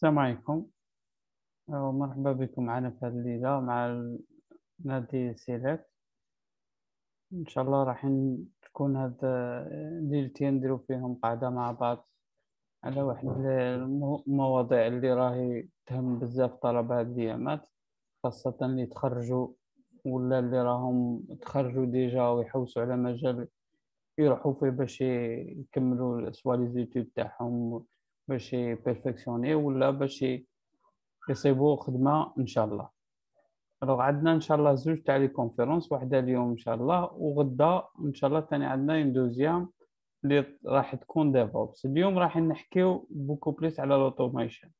السلام عليكم. مرحبا بكم معنا في هذه الليلة مع نادي سيلكت إن شاء الله راح تكون هاد ليلتين نديرو فيهم قاعدة مع بعض على واحد المواضيع اللي راهي تهم بزاف طلبة هاد الأيامات خاصة اللي تخرجوا ولا اللي راهم تخرجوا déjà ويحوسوا على مجال يروحوا فيه باش يكملوا soit les تاعهم. باش ي perfectionner ولا باش يصيبوا خدمة إن شاء الله. Alors عندنا إن شاء الله زوج تاع les conférences واحدة اليوم إن شاء الله وغدا إن شاء الله ثاني عندنا une deuxième اللي راح تكون DevOps اليوم راح نحكيو beaucoup plus على ال automation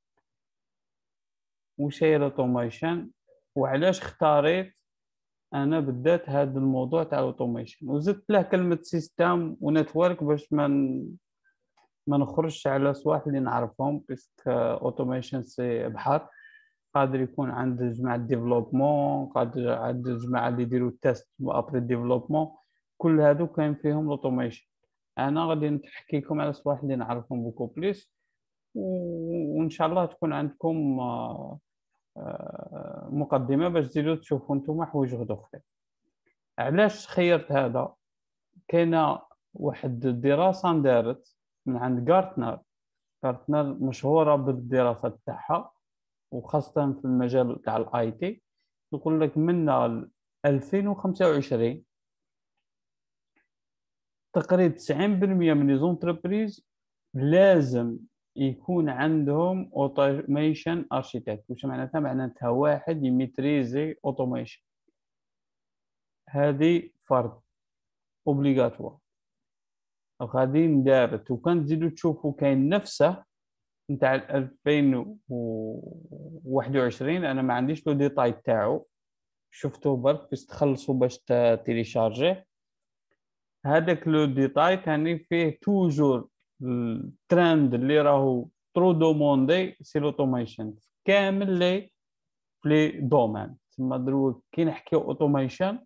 وش هي ال automation وعلاش اختاريت أنا بدات هذا الموضوع تاع ال automation وزدت له كلمة system و network باش ما ما نخرجش على صوالح اللي نعرفهم parce que automation c'est بحر. قادر يكون عند جماعة développement قادر عند جماعة اللي يديروا test après développement كل هادو كاين فيهم ال automation أنا غادي نحكي لكم على صوالح اللي نعرفهم beaucoup plus وإن شاء الله تكون عندكم آه، آه، مقدمة باش تزيدوا تشوفوا نتوما حوايج أخرى علاش خيرت هذا؟ كاينة واحد الدراسة دارت من عند Gartner Gartner مشهورة بالدراسة تاعها وخاصة في المجال تاع ال IT يقول لك من 2025 تقريبا 90% من les لازم يكون عندهم automation architect واش معناتها؟ معناتها واحد ي maîtriser automation هذه فرض اوبليغاتوار غادي ندارت وكان تزيدوا تشوفوا كاين نفسه نتاع 2021 أنا ما عنديش لو ديتاي تاعو. شفتو برك باش تخلصوا باش تيليشارجيه هذاك لو ديتاي ثاني فيه توجور الترند اللي راهو ترو دوموندي سي لوتوميشن كامل لي les domaines. تما دروك كي نحكيو automation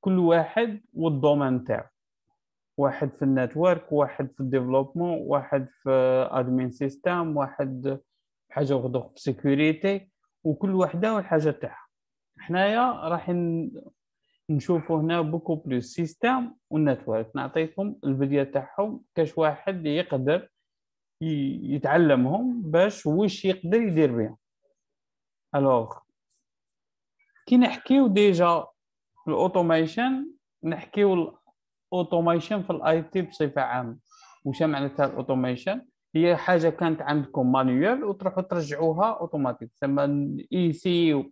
كل واحد وال domaine تاعو. واحد في ال network واحد في ال développement واحد في admin système واحد حاجة وحدة في sécurité وكل وحدة والحاجة تاعها. حنايا راح نشوفوا هنا beaucoup plus system وال network. نعطيكم الفيديو تاعهم كاش واحد يقدر يتعلمهم باش واش يقدر يدير بهم Alors كي نحكيو déjà ال automation نحكيو automation في ال IT بصفة عامة. وش معناتها ال automation هي حاجة كانت عندكم manuel وتروحوا ترجعوها اوتوماتيك تسمى اي سي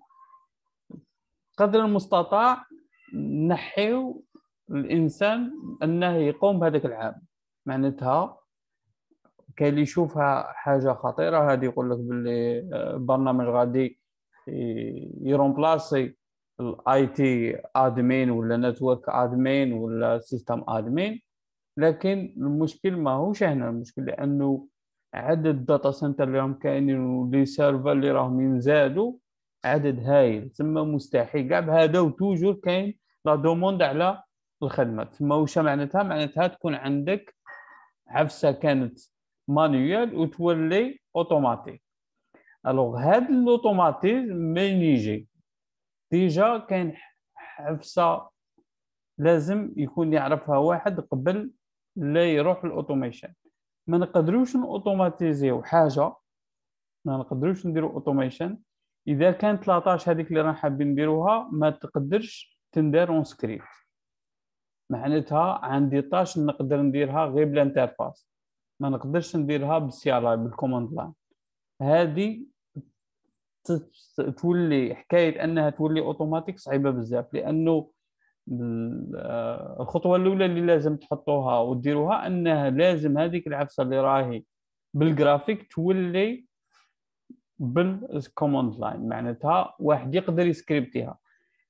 قدر المستطاع نحيو الإنسان أنه يقوم بهذاك العمل معناتها كاين اللي يشوفها حاجة خطيرة هذه يقول لك باللي البرنامج غادي يرومبلاسي. ال IT admin ولا network admin ولا system admin لكن المشكل ما هوش هنا المشكل لأنه عدد ال data center اللي راهم كاينين و les serveurs اللي راهم ينزادوا عدد هايل تسمى مستحيل. كاع بهذا و toujours كاين la demande على الخدمة. تسمى واش معناتها؟ معناتها تكون عندك عفسة كانت manuelle وتولي automatique alors هاد ال automatisme منين يجي؟ déjà كاين عفسة لازم يكون يعرفها واحد قبل لا يروح ال automation. ما نقدروش نوتوماتيزيو حاجة ما نقدروش نديرو automation. إذا كانت 13 هذيك اللي رانا حابين نديروها ما تقدرش تندار en script معناتها عندي tâche نقدر نديرها غير بال interface ما نقدرش نديرها بال CLI بال command line هذه تولي حكاية أنها تولي اوتوماتيك صعيبة بزاف لأنه الخطوة الأولى اللي لازم تحطوها وديروها أنها لازم هذيك العفسة اللي راهي بالجرافيك تولي بال command line معناتها واحد يقدر يسكريبتيها.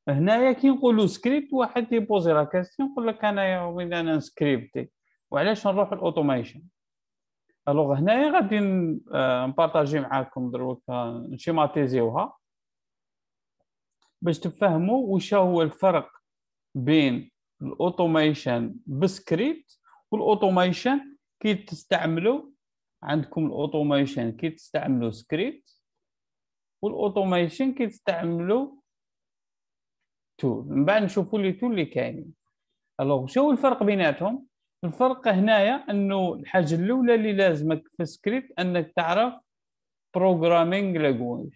هنايا كي نقولوا سكريبت واحد يبوزي la question يقول لك أنا وين أنا سكريبتي وعلاش نروح ال automation alors هنايا غادي آه، نبارطاجي معاكم دروك نشيماتيزيوها باش تفهموا واش هو الفرق بين ال automation ب script وال automation كي تستعملوا عندكم ال automation كي تستعملوا سكريبت وال automation كي تستعملوا tool من بعد نشوفوا les tools اللي كاينين. alors شو الفرق بيناتهم؟ الفرق هنايا انه الحاجة الأولى اللي لازمك في السكريبت أنك تعرف programming language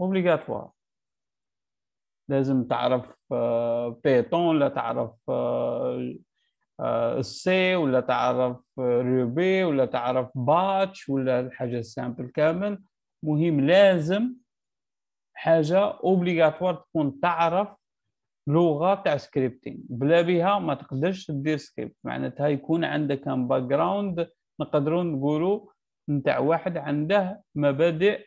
obligatoire لازم تعرف Python آه، ولا تعرف آه، ولا تعرف Ruby ولا تعرف Bash ولا الحاجة ال simple كامل. مهم لازم حاجة obligatoire تكون تعرف لغة تاع scripting بلا بها ما تقدرش دير سكريبت معناتها يكون عندك un background نقدروا نقولوا نتاع واحد عنده مبادئ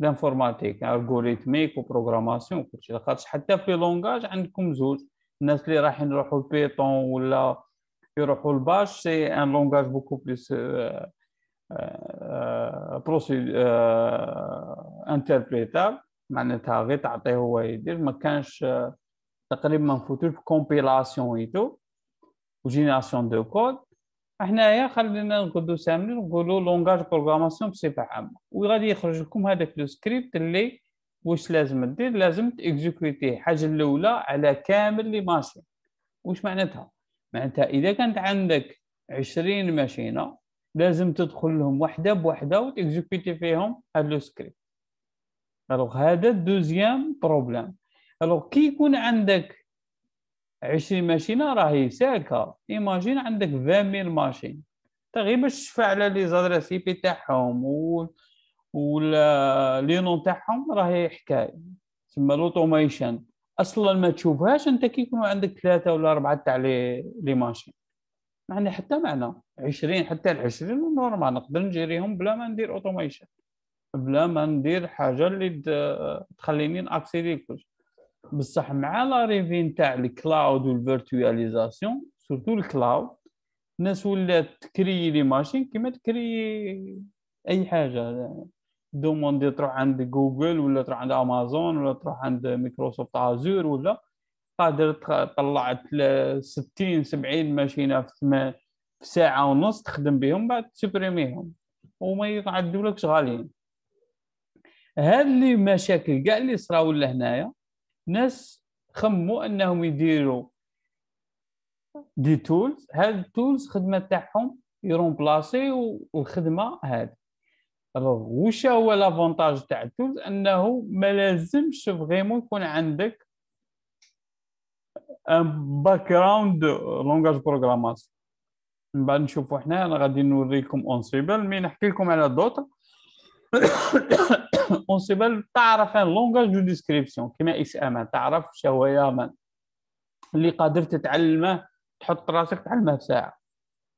ال informatique algorithmique و programmation وكلشي لاخاطش حتى في langage عندكم زوج. الناس اللي رايحين يروحوا ال Python ولا يروحوا ال Bash c'est un langage beaucoup plus بروسي انتربريتاب معناتها غير تعطيه هو يدير. ما كانش تقريبا في كومبيلاسيون ويتو وجينيراسيون دو كود. حنايا خلينا نقولوا سامي نقولوا لونغاج بروغراماسيون بصفة عامة. وغادي يخرج لكم هذاك لو سكريبت اللي واش لازم دير لازم تيكزيكوتيه الحاجة الأولى على كامل لي ماشين. واش معناتها؟ معناتها إذا كانت عندك 20 ماشينة لازم تدخل لهم وحدة بوحدة وتكزيكوتي فيهم هذا le script. alors هذا deuxième problème. alors كي يكون عندك 20 ماشينة راهي ساكه imagine عندك 20000 machines. غير باش تشفع على les adresses IP تاعهم و ولا les noms تاعهم راهي حكاية. تسمى l'automation أصلا ما تشوفهاش أنت كي يكونوا عندك ثلاثة ولا أربعة تاع les les machines. يعني حتى معنا 20 حتى ال 20 normal. نقدر نجريهم بلا ما ندير automation. بلا ما ندير حاجة اللي تخليني نيكزيكوتي كلشي بصح مع l'arrivée نتاع ال cloud وال virtualisation surtout ال cloud الناس ولات تكري les machines كيما تكري أي حاجة. دوموندي تروح عند جوجل ولا تروح عند أمازون ولا تروح عند Microsoft Azure ولا قادر طلعت 60 70 ماشينة في ساعة ونص تخدم بهم بعد تسوبريميهم وما يعدولكش غاليين. هاد les مشاكل كاع اللي صراو لهنايا ناس خموا أنهم يديروا des tools. هاد ال tools خدمة تاعهم بلاصي والخدمة هذه واش هو l'avantage تاع ال tools أنه ما لازمش vraiment يكون عندك ان باك جراوند لونغاج بروغراماسيون من بعد نشوفوا حنا أنا غادي نوريكم اونسيبل مي نحكي لكم على دوطر اونسيبل تعرف أن لونغاج دو ديسكريبسيون كيما اس ام تعرف شهو يامن اللي قادر تتعلمه تحط راسك تعلمه في ساعة.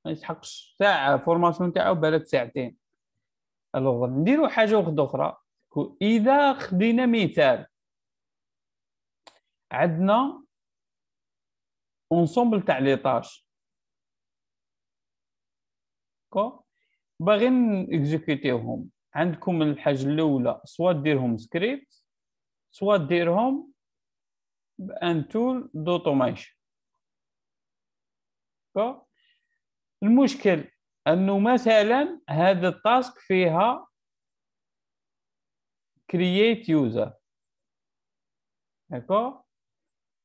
ما يسحقش ساعة. فورماسيون تاعو بالك ساعتين. الوغ نديرو حاجة واحدة أخرى إذا خدينا مثال. عندنا ensemble تاع les tâches كو؟ باغيين نيكزيكوتيوهم عندكم الحاجة الأولى soit ديرهم script soit ديرهم ب un tool d'automation المشكل أنه مثلا هذا ال task فيها create user d'accord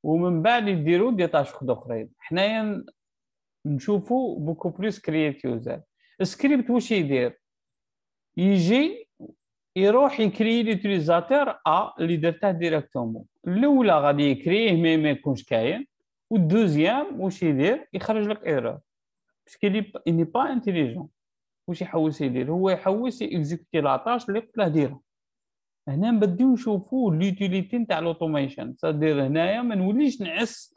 ومن بعد يديروا des tasks أخرين. حنايا نشوفوا beaucoup plus create user ال script واش يدير؟ يجي يروح يكري l'utilisateur أ اللي درته directement. الأولى غادي يكريه mais ما يكونش كاين وال deuxième واش يدير؟ يخرج لك erreur parce que il n'est pas intelligent واش يحوس يدير؟ هو يحوس exécuter la tâche اللي قلت له ديرها. هنا نبداو نشوفوا l'utilité نتاع ال automation صدير هنايا ما نوليش نعس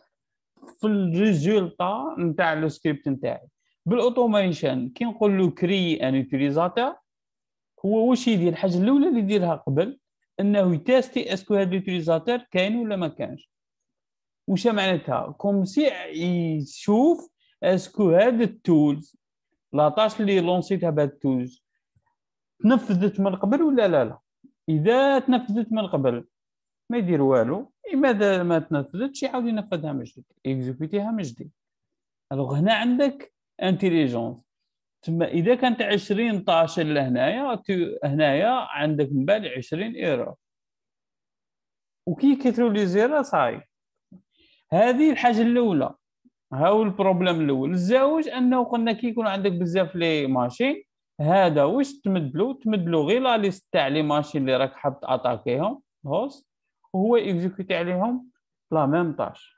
في ال résultat نتاع le script نتاعي. بال automation كي نقول له créer un utilisateur هو واش يدير؟ الحاجة الأولى اللي يديرها قبل إنه يتاستي est-ce que هذا ال utilisateur كاين ولا ما كانش واش معناتها؟ comme si يشوف إسكو هاد التولز لاطاش اللي لونسيتها بهاد التولز تنفذت من قبل ولا لا لا؟ إذا تنفذت من قبل ما يدير والو لماذا ما تنفذتش؟ يعاود ينفذها من جديد اكزيكوتيها من جديد ألوغ هنا عندك انتيليجونس تما إذا كانت 20 طاش لهنايا هنايا عندك من بعد 20 ايرور وكي كثروا لي زيرا صاي. هذه الحاجة الأولى. ها هو ال problème الأول. الزاوج أنه قلنا كي يكون عندك بزاف les machines هذا واش تمدلو؟ تمدلو غير la liste تاع les machines اللي راك حاب تأتاكيهم host وهو يكزيكوتي عليهم la même tâche.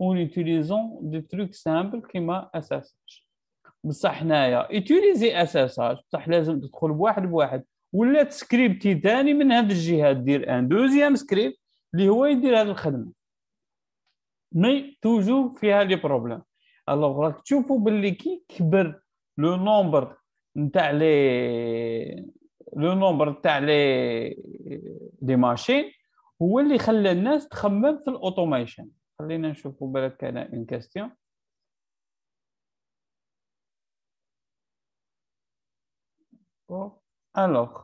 en utilisant des trucs simples كيما SSH بصح حنايا يوتيليزي SSH بصح لازم تدخل بواحد بواحد. ولا تسكريبتي ثاني من هذه الجهه دير un. deuxième script اللي هو يدير هذه الخدمة. mais toujours فيها les problèmes. alors راك تشوفوا باللي كي كبر le nombre نتاع les le nombre تاع les des machines هو اللي خلى الناس تخمم في ال automation. خلينا نشوفوا بالك كان une question alors ça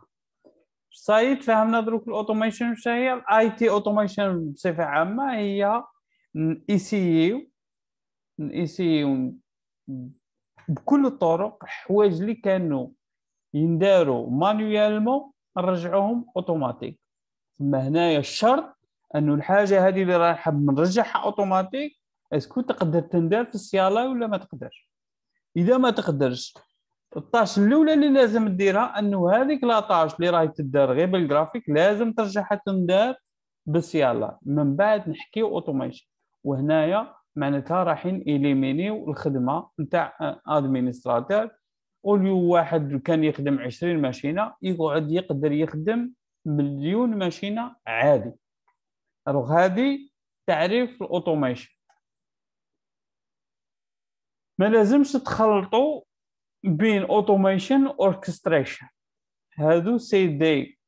y est فهمنا دروك ال automation واش هي ال IT automation بصفه عامه هي نيسايو نيسايو بكل الطرق حوايج اللي كانوا ينداروا manuellement نرجعوهم اوتوماتيك ثم هنايا الشرط أنه الحاجة هذه اللي راح نرجعها automatique est-ce que تقدر تندار في ال CLI ولا ما تقدرش؟ إذا ما تقدرش ال tâche الأولى اللي لازم ديرها أنه هذيك la tâche اللي راهي تدار غير بالجرافيك لازم ترجعها تندار بال CLI من بعد نحكيو automation وهنايا معناتها رايحين اليمينيو الخدمة نتاع administrateur au lieu واحد كان يخدم 20 machine يقعد يقدر يخدم مليون machine عادي. alors هذه تعريف ال automation ما لازمش تخلطوا بين automation orchestration هادو c'est des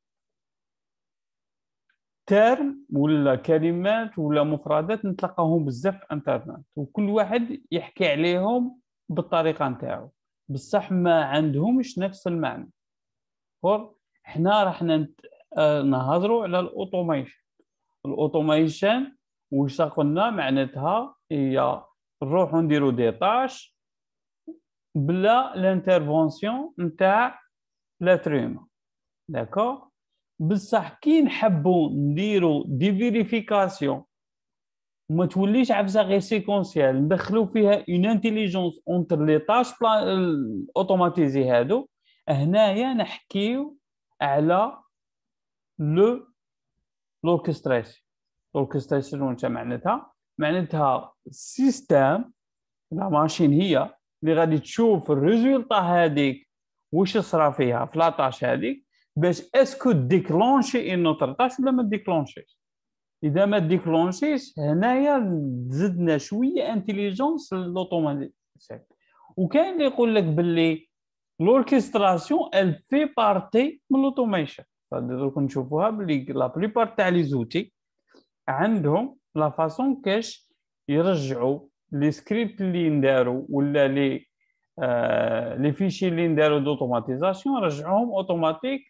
termes ولا كلمات ولا مفردات نتلقاهم بزاف في الانترنت. وكل واحد يحكي عليهم بالطريقة نتاعو. بصح ما عندهمش نفس المعنى. فور حنا راح آه، نهضروا على ال automation ال automation واش قلنا معناتها هي نروحوا نديروا des tâches بلا l'intervention نتاع l'être d'accord؟ بصح كي نحبوا نديروا des vérifications وما توليش عفسة غير séquentielle ندخلوا فيها une intelligence entre les tâches automatisées هادو هنايا نحكيو على le l'orchestration واش معناتها؟ معناتها ال système la machine هي اللي غادي تشوف ال résultat هذيك واش صرا فيها؟ في la tâche هذيك باش est-ce que déclencher une autre tâche ولا ما ديكلونشيش؟ إذا ما ديكلونشيش هنايا زدنا شوية intelligence l'automatisation وكاين اللي يقول لك باللي l'orchestration elle fait partie من l'automation دوك نشوفوها باللي la plupart تاع les outils عندهم la façon كاش يرجعوا les scripts اللي نداروا ولا لي آه les fichiers اللي نداروا d'automatisation رجعوهم اوتوماتيك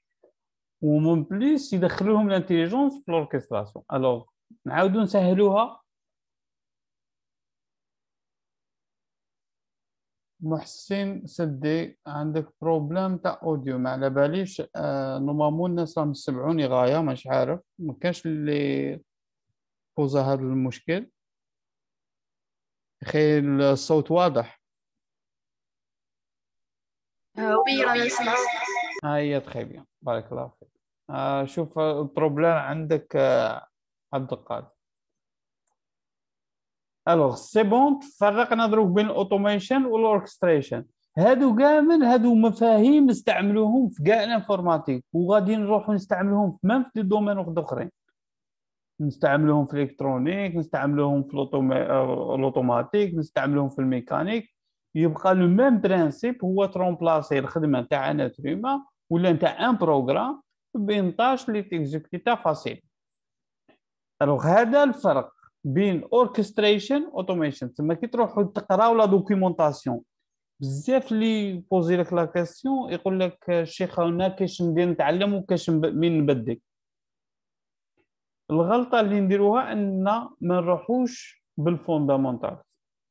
ومن plus يدخلوهم ال intelligence في l'orchestration alors نعاودو نسهلوها. محسن سدي عندك problème تاع audio ما على باليش آه normalement الناس راهم يسمعوني غاية مش عارف. ما كانش اللي بوزا هذا المشكل. أخي الصوت واضح. وي رانا نسمع هيا تخي بارك الله فيك. آه شوف ال problème عندك آه عبد القادر. alors c'est bon فرقنا دروك بين ال automation وال orchestration. هادو كامل هادو مفاهيم نستعملوهم في كاع ال informatique وغادي نروحوا نستعملوهم في même في des domaines أخرين. نستعملوهم في ال électronique نستعملوهم في الأوتوماتيك نستعملوهم في الميكانيك. يبقى le même principe هو remplacer الخدمة تاع un être humain ولا نتاع un programme بين tâches اللي تيكزيكوتا facile. Alors هذا الفرق بين orchestration automation تما كي تروحوا تقراو la documentation بزاف اللي posé لك la question يقول لك الشيخ هنا كاش ندير نتعلم وكاش من نبدل. الغلطة اللي نديروها إن ما نروحوش بال fondamental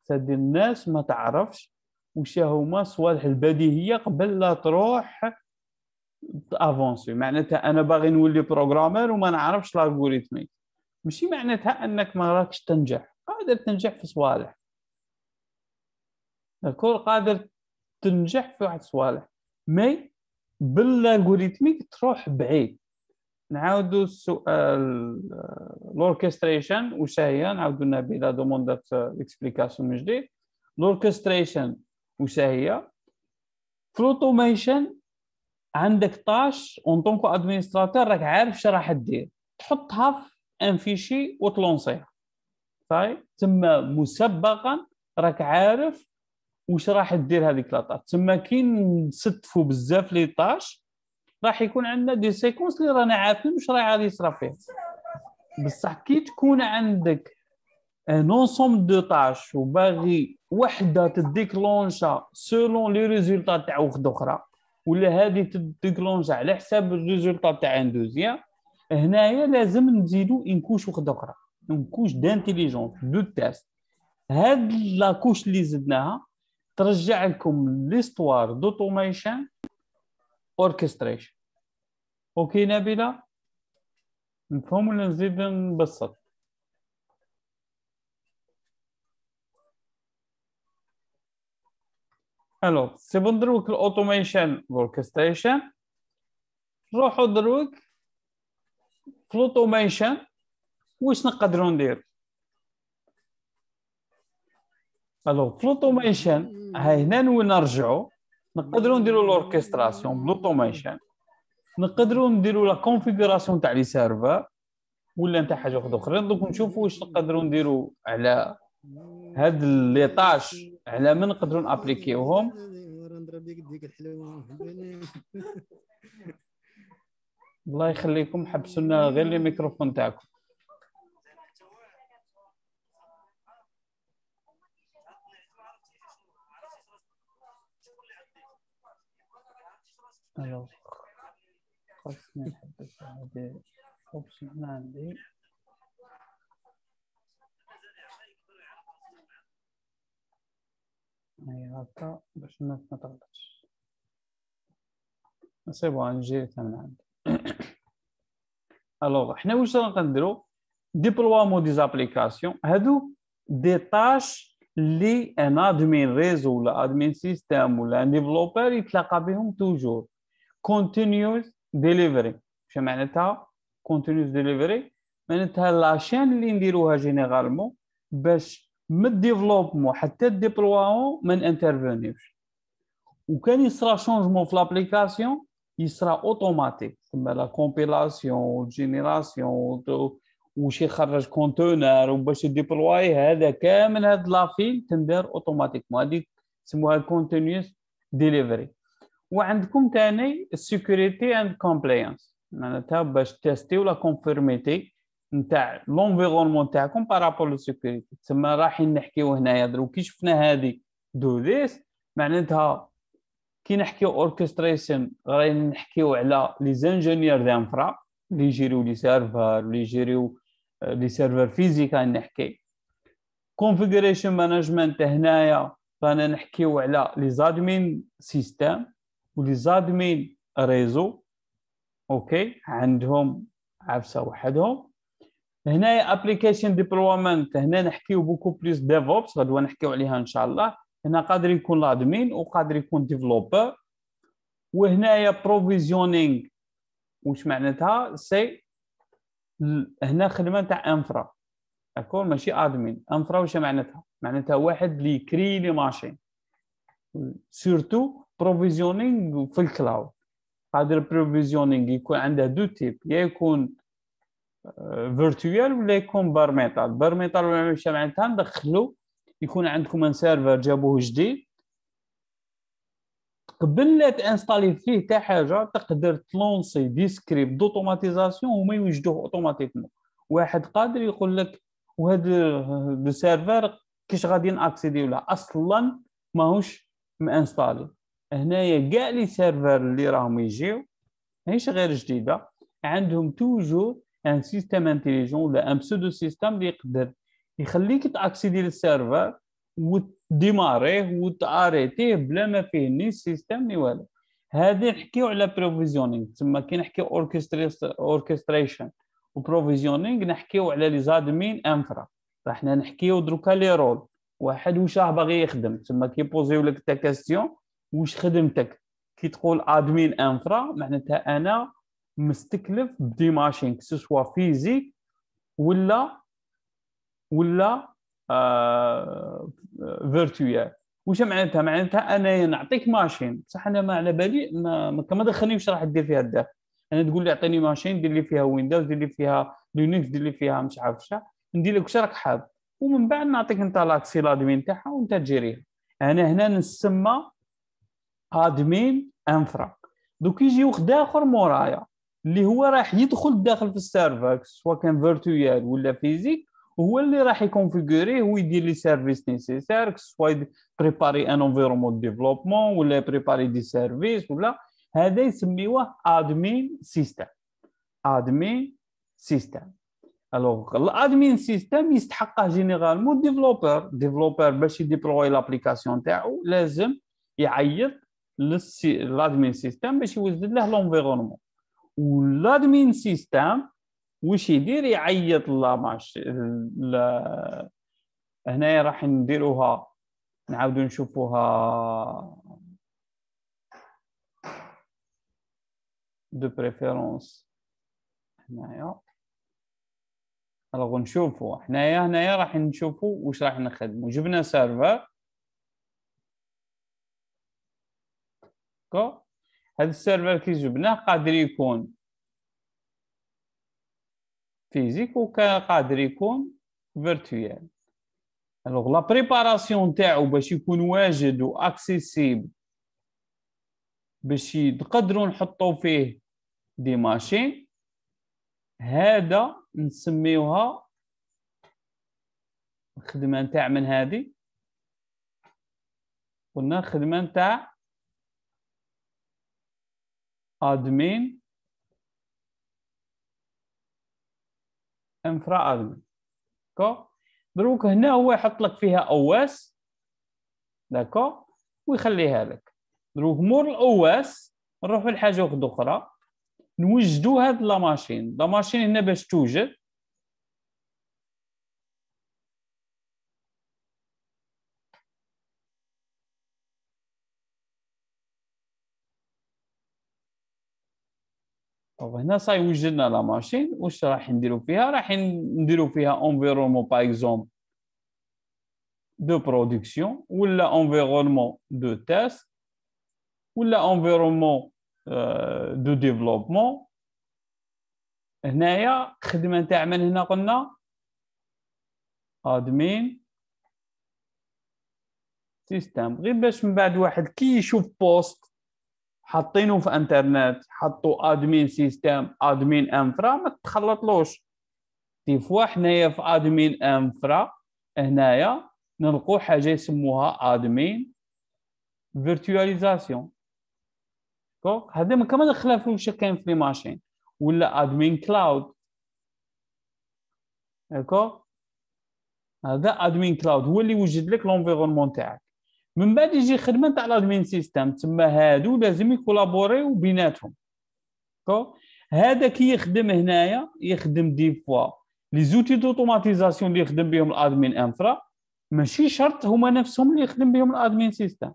c'est-à-dire الناس ما تعرفش وش هما الصوالح البديهية قبل لا تروح avancé معناتها أنا باغي نولي programmeur وما نعرفش ال algorithmique ماشي معناتها إنك ما راكش تنجح. قادر تنجح في صوالح. d'accord قادر تنجح في واحد صوالح. mais بال algorithmique تروح بعيد. نعاودوا السؤال ال orchestration واش هي؟ نعاودوا نبيله demandات explication من جديد. ال orchestration واش هي؟ في ال automation عندك tâche en tant que administrateur راك عارف اش راح دير تحطها في un fichier وتلونسيها. صاي تما مسبقا راك عارف واش راح دير هذيك la tâche تما كي نستفوا بزاف les tâches راح يكون عندنا des séquences اللي رانا عارفين واش راح غادي يصرا فيها. بصح كي تكون عندك un ensemble de tâches وباغي وحدة تديكلونشا selon les résultats تاع وحده أخرى ولا هذه تديكلونشا على حساب ال résultat تاع une deuxième هنايا لازم نزيدو une couche وحده أخرى. une couche d'intelligence de test هاد la couche اللي زدناها ترجع لكم l'histoire d'automation orchestration OK نبيله نفهم ولا نزيد نبسط alors c'est bon دروك ال automation orchestration روحوا دروك في ال automation واش نقدروا ندير alors في ال automation هاي هنا نرجعوا نقدروا نديروا ال orchestration بال automation نقدروا نديروا la configuration تاع les serveurs ولا نتاع حاجة أخرى. دوك نشوفوا واش نقدروا نديروا على هاد les tâches على من نقدروا نابليكيوهم الله يخليكم حبسوا لنا غير les microphones تاعكم. Alors, خاصني نحدث هذه option عندي. هي هكا باش ما تغلطش. c'est bon نجي من عندي. Alors حنا واش غنديرو؟ déploiement des applications هادو des tâches اللي un admin réseau ولا admin système ولا un développeur يتلاقى بهم toujours. continuous delivery اش معناتها؟ continuous delivery معناتها la chaîne اللي نديروها généralement باش من ال développement حتى ال déploiement ما انترفينيوش وكان يصرى changement في l'application يصرى اوتوماتيك تما la compilation وال génération وش يخرج container وباش يديبلواي هذا كامل هاد la file تندار automatiquement هذيك سموها continuous delivery وعندكم ثاني ال security and compliance معناتها باش تيستيو la conformité نتاع l'environnement تاعكم par rapport لل sécurité تسمى رايحين نحكيو هنايا. دروك كي شفنا هذه دو ذيس معناتها كي نحكيو orchestration رايحين نحكيو على les ingénieurs d'infra اللي يجيريو les serveurs اللي يجيريو les serveurs physiques نحكي. configuration management هنايا رانا نحكيو على les admins système و les admins réseau OK؟ عندهم عفسة وحدهم. هنايا application deployment هنا نحكيو beaucoup plus DevOps غدوة نحكيو عليها إن شاء الله. هنا قادر يكون l'admin وقادر يكون développeur وهنايا provisioning واش معناتها؟ c'est هنا خدمة تاع infra d'accord ماشي admin infra واش معناتها؟ معناتها واحد اللي يكري les machines. surtout provisioning في ال cloud قادر provisioning يكون عنده deux types يا يكون virtuel ولا يكون bare metal bare metal ولا معناتها ندخلو يكون عندكم un serveur جابوه جديد. قبل لا تانستالي فيه حتى حاجة تقدر تلونسي des scripts d'automatisation هما يوجدوه automatiquement. واحد قادر يقول لك وهذا ال serveur كيش غادي ناكسيدي ولا. أصلا ماهوش مانستالي. هنايا كاع les serveurs اللي راهم يجيو ماهيش غير جديدة عندهم toujours un système intelligent ولا un pseudo système اللي يقدر يخليك تأكسيدي لل serveur وديماريه وتأريتيه بلا ما فيه ni système ni والو. هذه نحكيو على provisioning تما كي نحكيو orchestration و provisioning نحكيو على les admins infra. فاحنا نحكيو دروكا لي رول. واحد واش راه باغي يخدم تما كي يبوزيو لك ta question واش خدمتك؟ كي تقول admin infra معناتها أنا مستكلف ب des machines soit physiques ولا ولا آه virtuelles واش معناتها؟ معناتها أنا نعطيك machine بصح أنا ما على بالي ما, ما دخلنيش راح دير فيها الداخل أنا تقول لي أعطيني machine دير لي فيها Windows دير لي فيها Linux دير لي فيها مش عارف شا. ندير لك واش راك حاب. ومن بعد نعطيك أنت l'accès l'admin تاعها وأنت تجيريها. أنا هنا نسمى admin infra دوك يجي وخد آخر مورايا اللي هو راح يدخل داخل في ال serveur سواء كان virtuel ولا physique هو اللي راح يكونفيغوري هو يدير les services nécessaires soit يبريباري un environnement développement ولا يبريباري des services ولا هذا يسميوه admin système admin système alors ال admin système يستحقه généralement développeur développeur باش يديبلوي l'application تاعو لازم يعيط لل admin système باش يوجد له l'environnement وال admin système واش يدير يعيط la machine هنايا راح نديروها نعاودو نشوفوها دو بريفيرونس هنايا الوغ نشوفو حنايا هنايا راح نشوفو واش راح نخدمو جبنا سيرفر كو هذا السيرفر كي جبناه قادر يكون فيزيك وقادر يكون virtuel alors la préparation تاعو باش يكون واجد و accessible باش نقدروا نحطوا فيه des machines هذا نسميوها الخدمه نتاع من هذه قلنا الخدمه نتاع admin infra admin كو دروك هنا هو يحط لك فيها OS d'accord؟ ويخليها لك دروك مور ال OS نروح لحاجة أخرى. نوجدوا هاد les machines. les machines هنا باش توجد. هنا صاي وجدنا la machine واش راح نديرو فيها؟ راح نديرو فيها environnement par exemple de production ولا environnement de test ولا environnement de développement هنايا خدمة نتاع من هنا قلنا؟ admin système غير باش من بعد واحد كي يشوف poste حاطينه في انترنت حطوا admin système admin infra ما تخلطلوش. des fois حنايا في admin infra هنايا نلقوا حاجة يسموها admin virtualisation كوك هذا ما كمان الخلاف واش كاين في machine ولا admin cloud d'accord هذا admin cloud هو اللي يوجد لك l'environnement تاعك. من بعد يجي خدمه تاع ال admin système تما هادو لازم يكولابوريو بيناتهم. كو هذا كي يخدم هنايا يخدم des fois. les outils d'automatisation اللي يخدم بهم ال admin infra ماشي شرط هما نفسهم اللي يخدم بهم ال admin système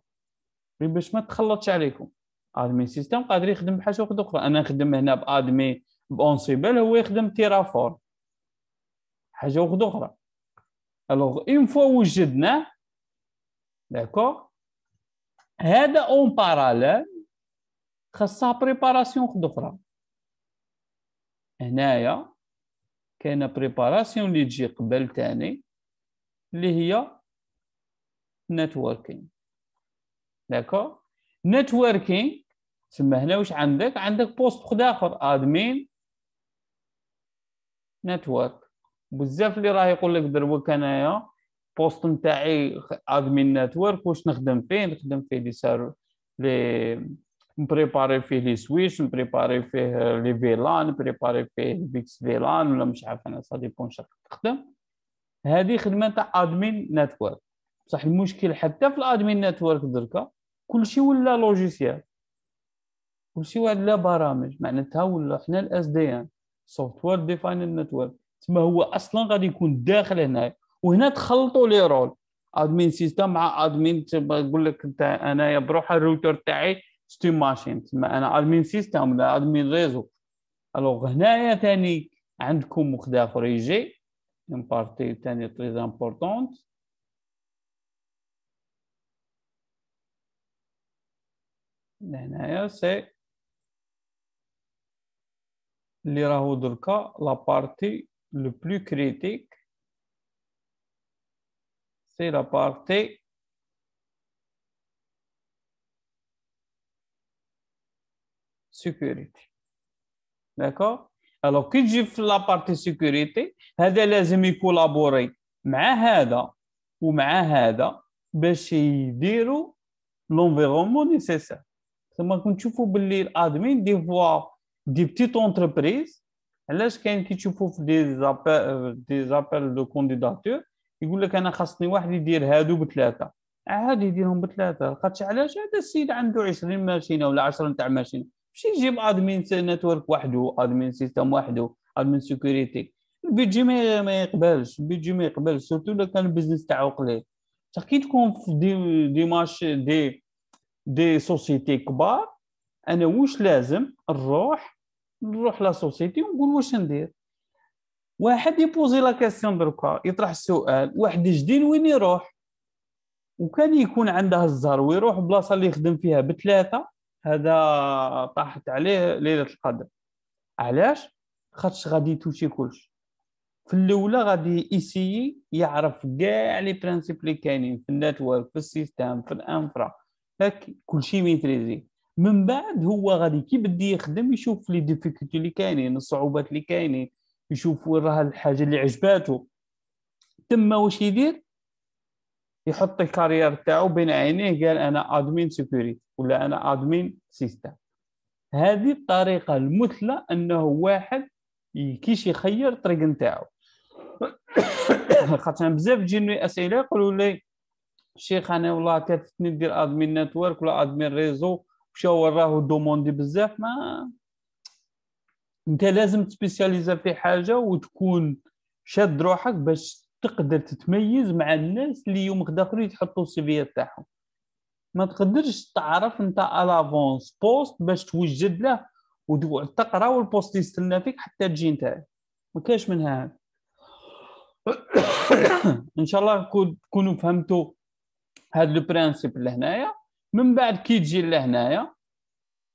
باش ما تخلطش عليكم. admin système قادر يخدم بحاجة واحدة أخرى. أنا نخدم هنا ب admin ب Ansible هو يخدم Terraform حاجة واحدة أخرى. alors une fois وجدناه d'accord هذا en parallèle خاصها préparation وحده أخرى. هنايا كاينة préparation اللي تجي قبل تاني اللي هي networking d'accord networking تسمى هنا واش عندك؟ عندك poste وخد آخر admin نتورك بزاف اللي راه يقول لك دروك انايا بوست نتاعي ادمين نتورك واش نخدم فيه نخدم فيه لي سار لي نبريباري فيه لي سويش نبريباري فيه لي فيلان نبريباري فيه فيكس فيلان ولا مش عارف أنا سا ديبون شاك تخدم هذه خدمه تاع ادمين نتورك بصح المشكل حتى في الادمين نتورك دركا كلشي ولا لوجيسيال كلشي ولا برامج معناتها ولا حنا الاس دي ان سوفت وير ديفاين نتورك تما هو أصلا غادي يكون داخل هنا وهنا تخلطوا لي رول. ادمين سيستم مع ادمين تقول لك أنت انايا بروح الروتر تاعي ستيم ماشين تما أنا ادمين سيستم ولا ادمين ريزو ألوغ هنايا ثاني عندكم مخ اخر يجي. اون بارتي ثاني تري امبورطونت هنايا c'est اللي راهو دركا la partie le plus critique c'est la partie sécurité d'accord alors كي تجي في la partie sécurité هذا لازم يكولابوري مع هذا ومع هذا باش يديروا l'environnement nécessaire ثم كنت تشوفوا باللي ال admin des fois des petites entreprises علاش كاين كي تشوفوا في des appels des appels de candidature يقول لك أنا خاصني واحد يدير هادو بثلاثة. عادي يديرهم بثلاثة. خاطش علاش؟ هذا السيد عنده 20 ماشينة ولا 10 تاع ماشينة. ماشي يجيب admin network وحده admin system وحده admin security البيجي ما يقبلش. البيجي ما يقبلش surtout اذا كان ال business تاعو قليل. كي تكون في دي دي ماش دي دي سوسيتي كبار أنا واش لازم؟ نروح نروح la société ونقول واش ندير. واحد يبوزي la question دركا يطرح السؤال واحد جديد وين يروح؟ وكان يكون عنده الزهر ويروح بلاصة اللي يخدم فيها بثلاثة هذا طاحت عليه ليلة القدر. علاش؟ خاطش غادي يتوشي كلشي في الأولى غادي يسيي يعرف كاع les principes اللي كاينين في ال network في ال system في ال infra. هاك كلشي maîtrisé. من بعد هو غادي كي بدي يخدم يشوف les difficultés اللي كاينين الصعوبات اللي كاينين. يشوف وين راه الحاجة اللي عجباتو. تما واش يدير؟ يحط ال carrière تاعو بين عينيه قال أنا admin security ولا أنا admin system هذه الطريقة المثلى إنه واحد كيش يخير الطريق نتاعو. خاطر بزاف تجيني أسئلة يقولوا لي شيخ أنا والله كافتني ندير admin network ولا admin réseau مشاو وراه demandé بزاف؟ ما انت لازم تسبيسياليزا في حاجة وتكون شاد روحك باش تقدر تتميز مع الناس اللي يوم غدا يتحطوا ال CV تاعهم. ما تقدرش تعرف انت à l'avance poste باش توجد له وتقرأ وال poste يستنى فيك حتى تجي انت. ما كاش من هذا. إن شاء الله تكونوا فهمتوا هذا principe لهنايا. من بعد كي تجي لهنايا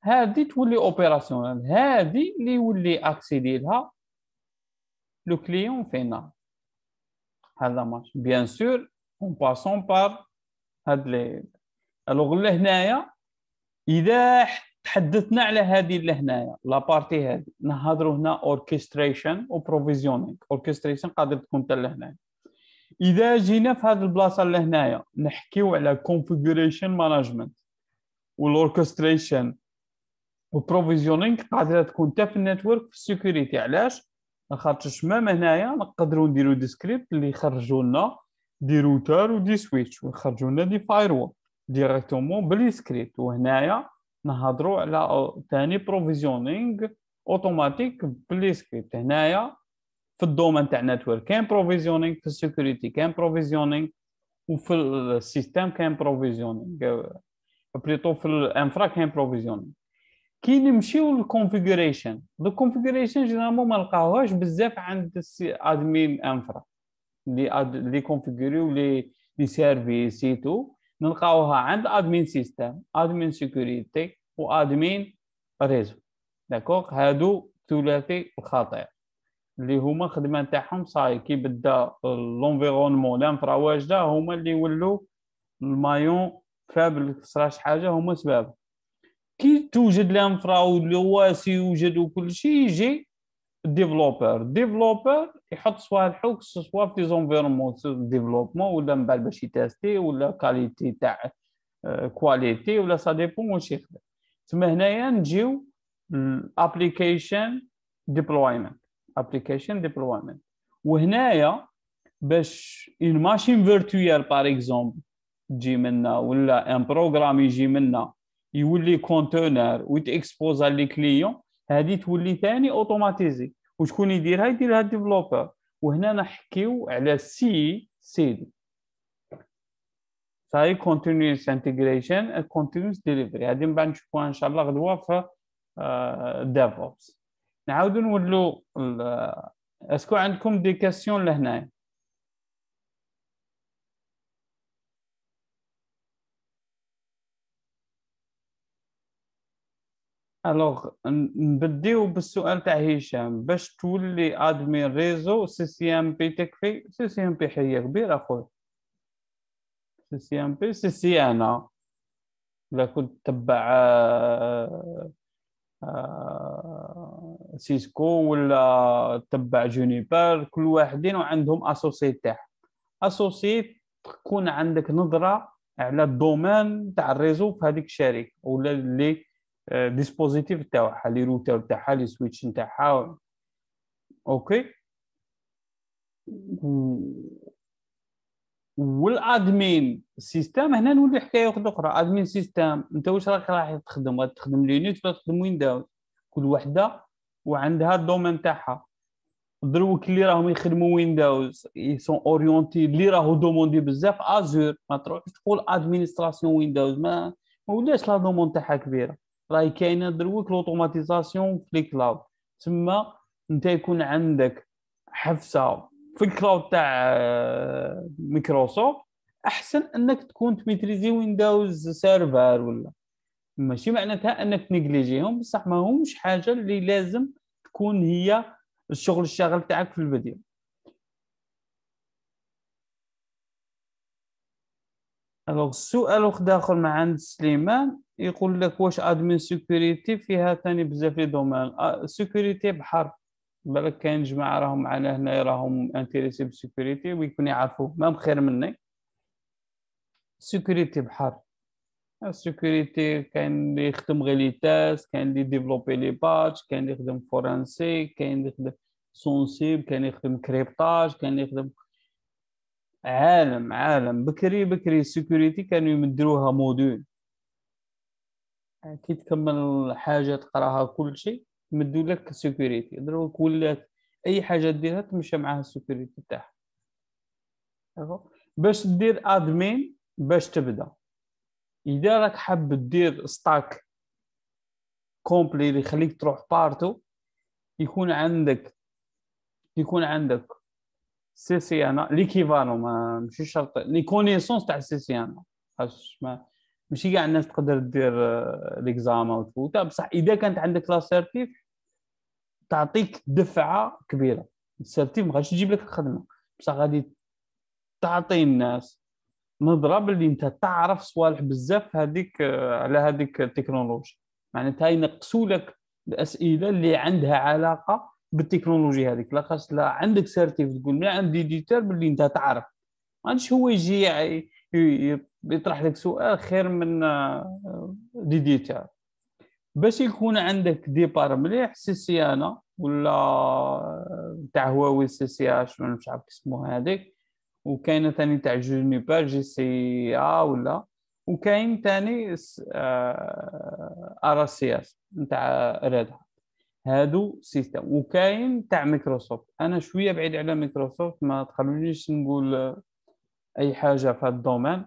هذه تولي opérationnelle هذه اللي يولي accéder لها le client final. هذا ماشي bien sûr en passant par هاد les. Alors لهنايا إذا تحدثنا على هذه لهنايا la partie هذه نهضروا هنا orchestration و provisioning orchestration قادر تكون حتى لهنا إذا جينا في هذه البلاصة لهنايا نحكيو على configuration management وال orchestration و provisioning قادرة تكون حتى في ال network في ال security. علاش؟ خاطرش même هنايا نقدروا نديروا des scripts اللي يخرجوا لنا des routeurs و des switchs ويخرجوا لنا des firewalls directement ب les scripts وهنايا نهضروا على ثاني provisioning automatique ب les scripts هنايا في ال domaine تاع network كاين provisioning في ال security كاين provisioning وفي ال system كاين provisioning plutôt في ال infra كاين provisioning كي نمشيو لل configuration ال configuration généralement ما نلقاوهاش بزاف عند admin infra اللي اللي كونفيغوريو les les services tout نلقاوها عند admin system admin security و admin réseau d'accord هادو ثلاثي الخطير اللي هما خدمه تاعهم صاي كي بدا l'environnement ال infra واجدة هما اللي يولوا ال maillon faible صراش حاجة هما سباب. كي توجد ال infra وال OS يوجد وكل شيء يجي developer developer يحط صوالحو soit في environnement développement ولا من بعد باش يتاستي ولا qualité تاع qualité ولا ça dépend واش يخدم. تما هنايا نجيو ال application deployment application deployment وهنايا باش une machine virtuelle par exemple تجي منا ولا un programme يجي منا. يولي container ويتاكسبوزا les clients هذه تولي ثاني automatisé. وشكون يديرها؟ يديرها ال developer. وهنا نحكيو على CI/CD continuous integration and continuous delivery. هذه من بعد نشوفوها إن شاء الله غدوة في DevOps. نعاودو نولو est-ce que عندكم des questions لهنايا؟ Alors نبديو بالسؤال تاع هشام. باش تولي admin réseau CCNP تكفي؟ سي سي إم بي حية كبيرة اخويا سي سي إم بي سي سي أنا. اذا كنت تتبع آه، آه، Cisco ولا تبع Juniper كل واحدين وعندهم associé تاعهم. associé تكون عندك نظرة على ال domaine تاع ال réseau في هذيك الشركة ولا les dispositifs تاعها les routeurs تاعها les switchs تاعها OK وال admin system هنا نولي حكاية واحدة أخرى. admin system أنت واش راك راح تخدم؟ تخدم Linux ولا تخدم Windows كل وحدة وعندها ال domaine تاعها. دروك اللي راهم يخدموا Windows sont orientés اللي راهو demandé بزاف Azure ما تروحش تقول administration Windows ما ما ولاش la demande تاعها كبيرة. راهي كاينة دروك l'automatisation في ال cloud تما انت يكون عندك حبسة في ال cloud تاع مايكروسوفت احسن انك تكون ت maîtriser Windows Server ولا ماشي معناتها انك ت négliger هم بصح ما همش حاجة اللي لازم تكون هي الشغل الشاغل تاعك في الفيديو alors السؤال واحد اخر مع عند سليمان يقول لك واش admin sécurité فيها ثاني بزاف les demandes sécurité بحر بالك كاين جماعة راهم معنا هنا راهم intéressés بال sécurité ويكون يعرفوا ما خير مني sécurité بحر ال sécurité كاين اللي يخدم غير les tests كاين اللي développer les patchs كاين اللي يخدم forensic كاين اللي يخدم سونسيب كاين اللي يخدم cryptage كاين اللي يخدم عالم عالم. بكري بكري ال sécurité كانوا يمدروها module كي تكمل حاجة تقراها كل شيء يمدوا لك sécurité دروك ولات أي حاجة ديرها تمشى معها ال sécurité تاعها باش دير admin باش تبدأ. إذا راك حاب دير stack complet اللي يخليك تروح partout يكون عندك يكون عندك CCNA l'équivalent ماشي شرط les connaissances تاع CCNA ما ماشي كاع الناس تقدر دير l'examen وتفوتها بصح اذا كانت عندك la certif تعطيك دفعه كبيره ال certif ما غاديش تجيب لك الخدمه بصح غادي تعطي الناس نظره باللي انت تعرف صوالح بزاف هذيك على هذيك التكنولوجيا معناتها ينقصوا لك الاسئله اللي عندها علاقه بالتكنولوجيا هذيك لاخاطش لا عندك certif تقول من عند d'éditeur باللي انت تعرف. ما عادش هو يجي يطرح لك سؤال خير من d'éditeur باش يكون عندك départ مليح CCNA ولا تاع Huawei CCH مش عارف اسمه هذيك. وكاينه ثاني تاع Juniper JCA ولا. وكاين ثاني RHCSA نتاع Red Hat هادو système وكاين تاع مايكروسوفت. أنا شوية بعيد على مايكروسوفت ما تخلونيش نقول أي حاجة في هذا ال domaine.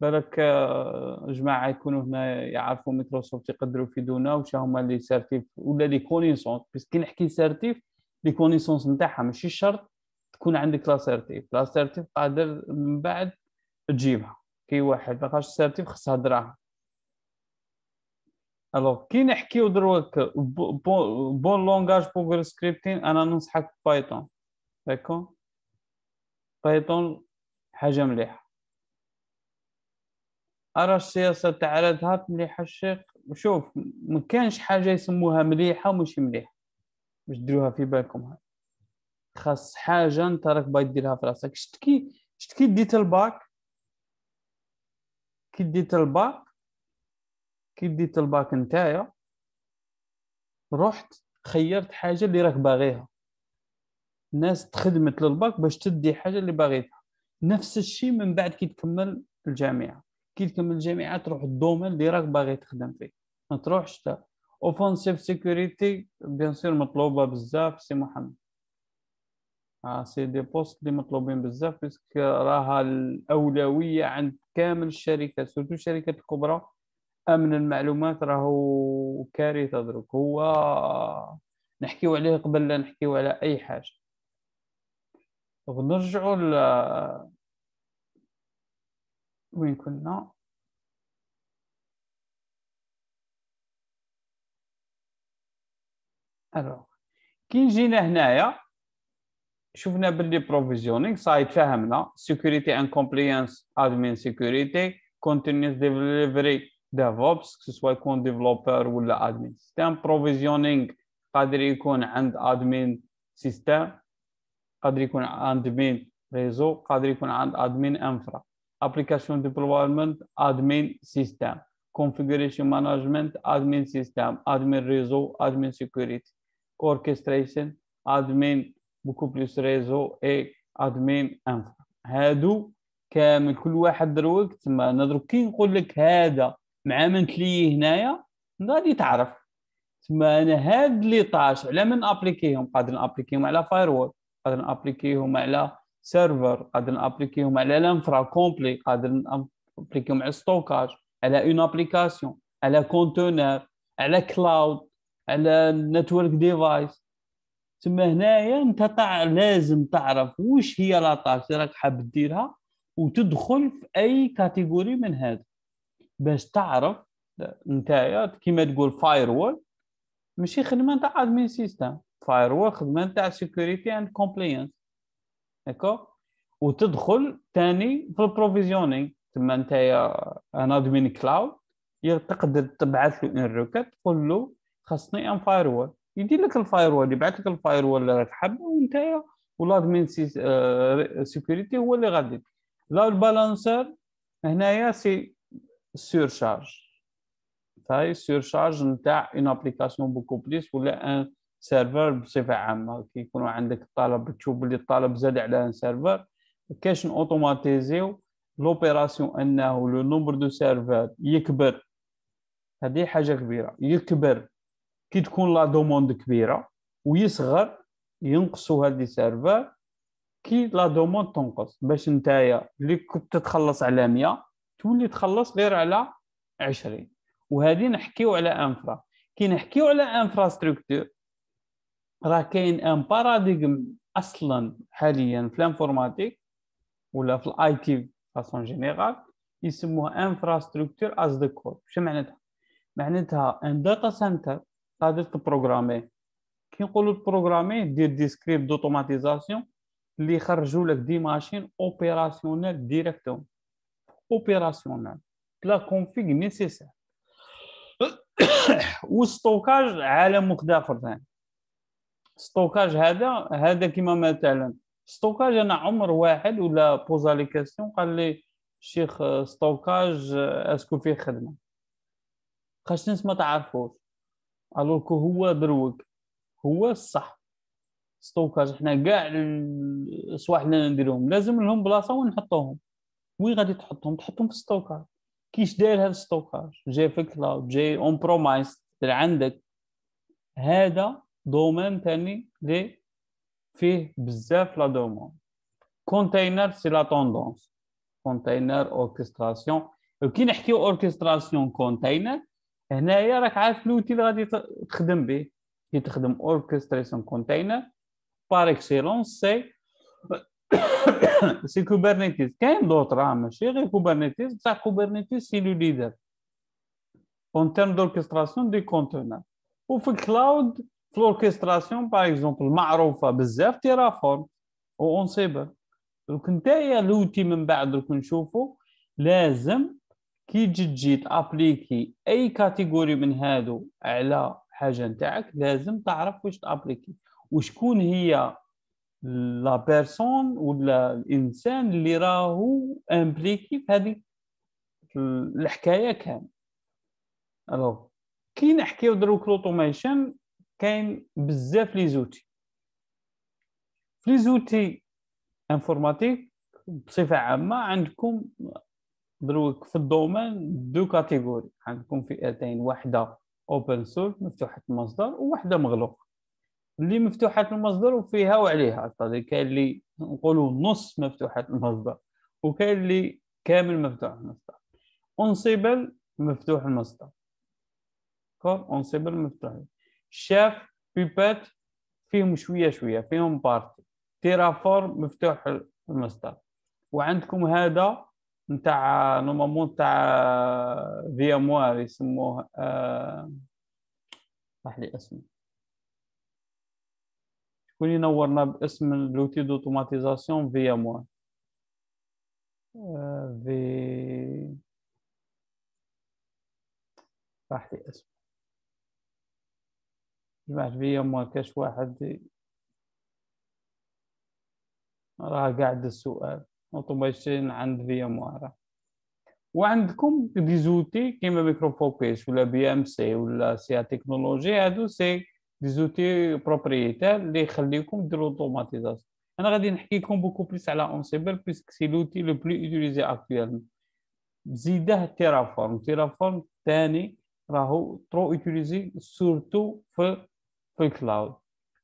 بالك آه، جماعة يكونوا هنا يعرفوا مايكروسوفت يقدروا يفيدونا واش هما les certifs ولا les connaissances بس كي نحكي certif les connaissances نتاعها ماشي شرط تكون عندك la certif la certif قادر من بعد تجيبها. كي واحد لاخاطش certif خصها دراهم alors كي نحكيو دروك bon langage pour scripting أنا ننصحك Python d'accord Python حاجة مليحه RHCSA تاع Red Hat مليحه الشيخ شوف ما كانش حاجة يسموها مليحه ومش مليحه باش ديروها في بالكم هاي خاص حاجة انت راك باغي ديرها في راسك شتكي شتكي ديت الباك كي ديت الباك كي ديت الباك نتايا؟ رحت خيرت حاجة اللي راك باغيها. الناس تخدمت للباك باش تدي حاجة اللي باغيتها. نفس الشيء من بعد كي تكمل الجامعة. كي تكمل الجامعة تروح ال domaine اللي راك باغي تخدم فيه. ما تروحش offensive security bien sûr مطلوبة بزاف سي محمد. آه c'est des postes اللي مطلوبين بزاف parce que راها الأولوية عند كامل الشركات surtout الشركات الكبرى. أمن المعلومات راهو كارثة درك هو نحكيو عليه قبل لا نحكيو على أي حاجة. ونرجعوا ل وين كنا؟ alors. كي جينا هنايا شفنا باللي provisioning ça y est فهمنا security and compliance admin sécurité continuous delivery DevOps سواء يكون développeur ولا admin système provisioning قادر يكون عند admin système قادر يكون عند admin réseau قادر يكون عند admin infra application deployment admin système configuration management admin système. Admin réseau admin security. Orchestration admin beaucoup plus réseau et admin infra. هادو كامل كل واحد دروك تما نضرب كي نقول لك هذا مع من تليه هنايا غادي تعرف تما أنا هاد les tâches على من appliquer هم؟ قادر ن appliquer هم على fire قادر ن appliquer هم على serveur قادر ن appliquer هم على ال infra complet قادر ن appliquer هم على stockage على une application على container على cloud على network device. تما هنايا أنت تع... لازم تعرف واش هي la tâche اللي راك حاب ديرها وتدخل في أي catégorie من هذا. باش تعرف نتايا كيما تقول firewall ماشي خدمة تاع admin système firewall خدمة تاع security and compliance d'accord وتدخل ثاني في ال provisioning تما نتايا un admin cloud تقدر تبعث له une requête تقول له خاصني un firewall يدير لك ال firewall يبعث لك ال firewall اللي راك حابه وانت وال admin sécurité هو اللي غادي. load balancer هنايا c'est surcharge فهي surcharge نتاع une application beaucoup plus ولا un serveur بصفه عامه كي يكونوا عندك الطلب تشوف بلي الطلب زاد على un serveur كاش automatiser l'opération انه لو nombre de serveurs يكبر هذه حاجة كبيره يكبر كي تكون la demande كبيره ويصغر ينقصوا les serveurs كي la demande تنقص باش نتايا اللي كنت تتخلص على 100 تولي تخلص غير على 20 وهذه نحكيو على infra. كي نحكيو على infrastructure راه كاين un paradigme أصلا حاليا في ال informatique ولا في ال IT façon générale يسموها infrastructure as the code شنو معناتها؟ معناتها un data center قادر ت programmer. كي نقولوا ت programmer دير des scripts d'automatisation اللي يخرجوا لك des machines opérationnelles directement opérationnelles la config nécessaire وال stockage عالم واحداخر ثاني stockage هذا هذا كيما مثلا stockage أنا عمر واحد ولا posa لي question قال لي شيخ stockage est-ce que فيه خدمه خاطش ناس ما تعرفوش alors هو دروك هو الصح stockage حنا كاع السوالح اللي نديروهم لازم لهم بلاصه وين نحطوهم وين غادي تحطهم؟ تحطهم في stockage كيش داير هذا stockage جاي في cloud جاي on-premise عندك. هذا domaine ثاني اللي فيه بزاف la demande. conteneur c'est la tendance conteneur orchestration. كي نحكيو orchestration conteneur هنايا راك عارف l'outil اللي غادي تخدم به. كي تخدم orchestration conteneur par excellence c'est c'est Kubernetes كاين d'autres ماشي غير Kubernetes بصح Kubernetes c'est le leader en termes d'orchestration des conteneurs وفي ال cloud في ال orchestration par exemple معروفه بزاف Terraform و Ansible donc نتايا l'outil من بعد دوك نشوفو لازم كي تجي تجي ت appliquer اي catégorie من هادو على حاجة نتاعك لازم تعرف واش ت appliquer وشكون هي la personne ولا الانسان اللي راهو impliqué في هذه الحكاية كامل alors كي نحكيو دروك l'automation كاين بزاف les outils les outils informatiques بصفه عامه عندكم دروك في ال domaine deux catégories عندكم فئتين واحدة open source مفتوحه المصدر وواحده مغلوقه اللي مفتوحة المصدر وفيها وعليها. صدق كاين اللي نقولوا نص مفتوحة المصدر وكاين اللي كامل مفتوح المصدر. Ansible مفتوح المصدر. Ansible مفتوح. Chef Puppet فيهم شوية شوية فيهم partie Terraform مفتوح المصدر. وعندكم هذا نتاع normalement نتاع VMware يسموه آه... لي اسمه شكون ينورنا باسم l'outil d'automatisation VMware آه... في راح لي اسمه جماعة VMware كاش واحد. راه قاعد السؤال. automatisation عند VMware وعندكم des outils كيما Micro Focus ولا BMC ولا CA Technologies هادو c'est des outils propriétaires اللي يخليكم ديروا automatisation أنا غادي نحكي لكم beaucoup plus على Ansible puisque c'est l'outil le plus utilisé actuellement زيده Terraform Terraform ثاني راهو très utilisé surtout في في ال cloud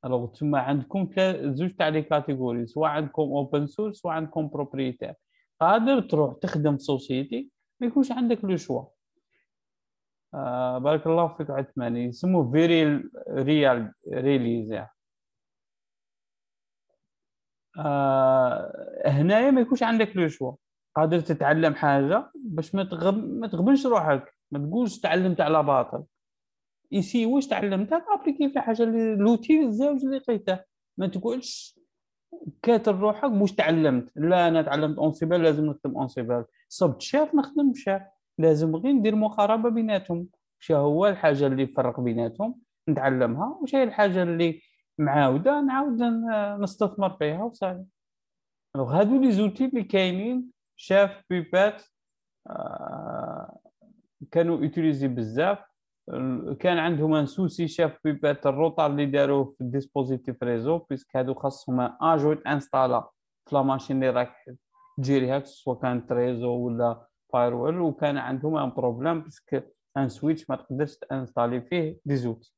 alors تما عندكم زوج تاع les catégories سواء عندكم open source سواء عندكم propriétaire قادر تروح تخدم société ما يكونش عندك le choix آه بارك الله فيك عثماني. يسموه vRealize آه هنايا ما يكونش عندك le choix. قادر تتعلم حاجة باش ما تغب... ما تغبنش روحك. ما تقولش تعلمت على باطل. essaie واش تعلمتها؟ applique في حاجة اللي l'outil الزوج اللي لقيته. ما تقولش كاتر روحك واش تعلمت. لا أنا تعلمت Ansible لازم نخدم Ansible صبت شاف نخدم شاف. لازم غير ندير مقاربة بيناتهم. واش هو الحاجة اللي فرق بيناتهم نتعلمها واش هي الحاجة اللي معاودة نعاود نستثمر فيها وصافي. هادو les outils اللي كاينين Chef Puppet آه كانوا utilisés بزاف. كان عندهم un souci Chef Puppet ال retard اللي داروه في ال dispositifs réseau puisque هادو خاصهم agent installé في la machine اللي راك تجيريها سواء كانت réseau ولا firewall وكان عندهم un problème puisque un switch ما تقدرش ت installer فيه des outils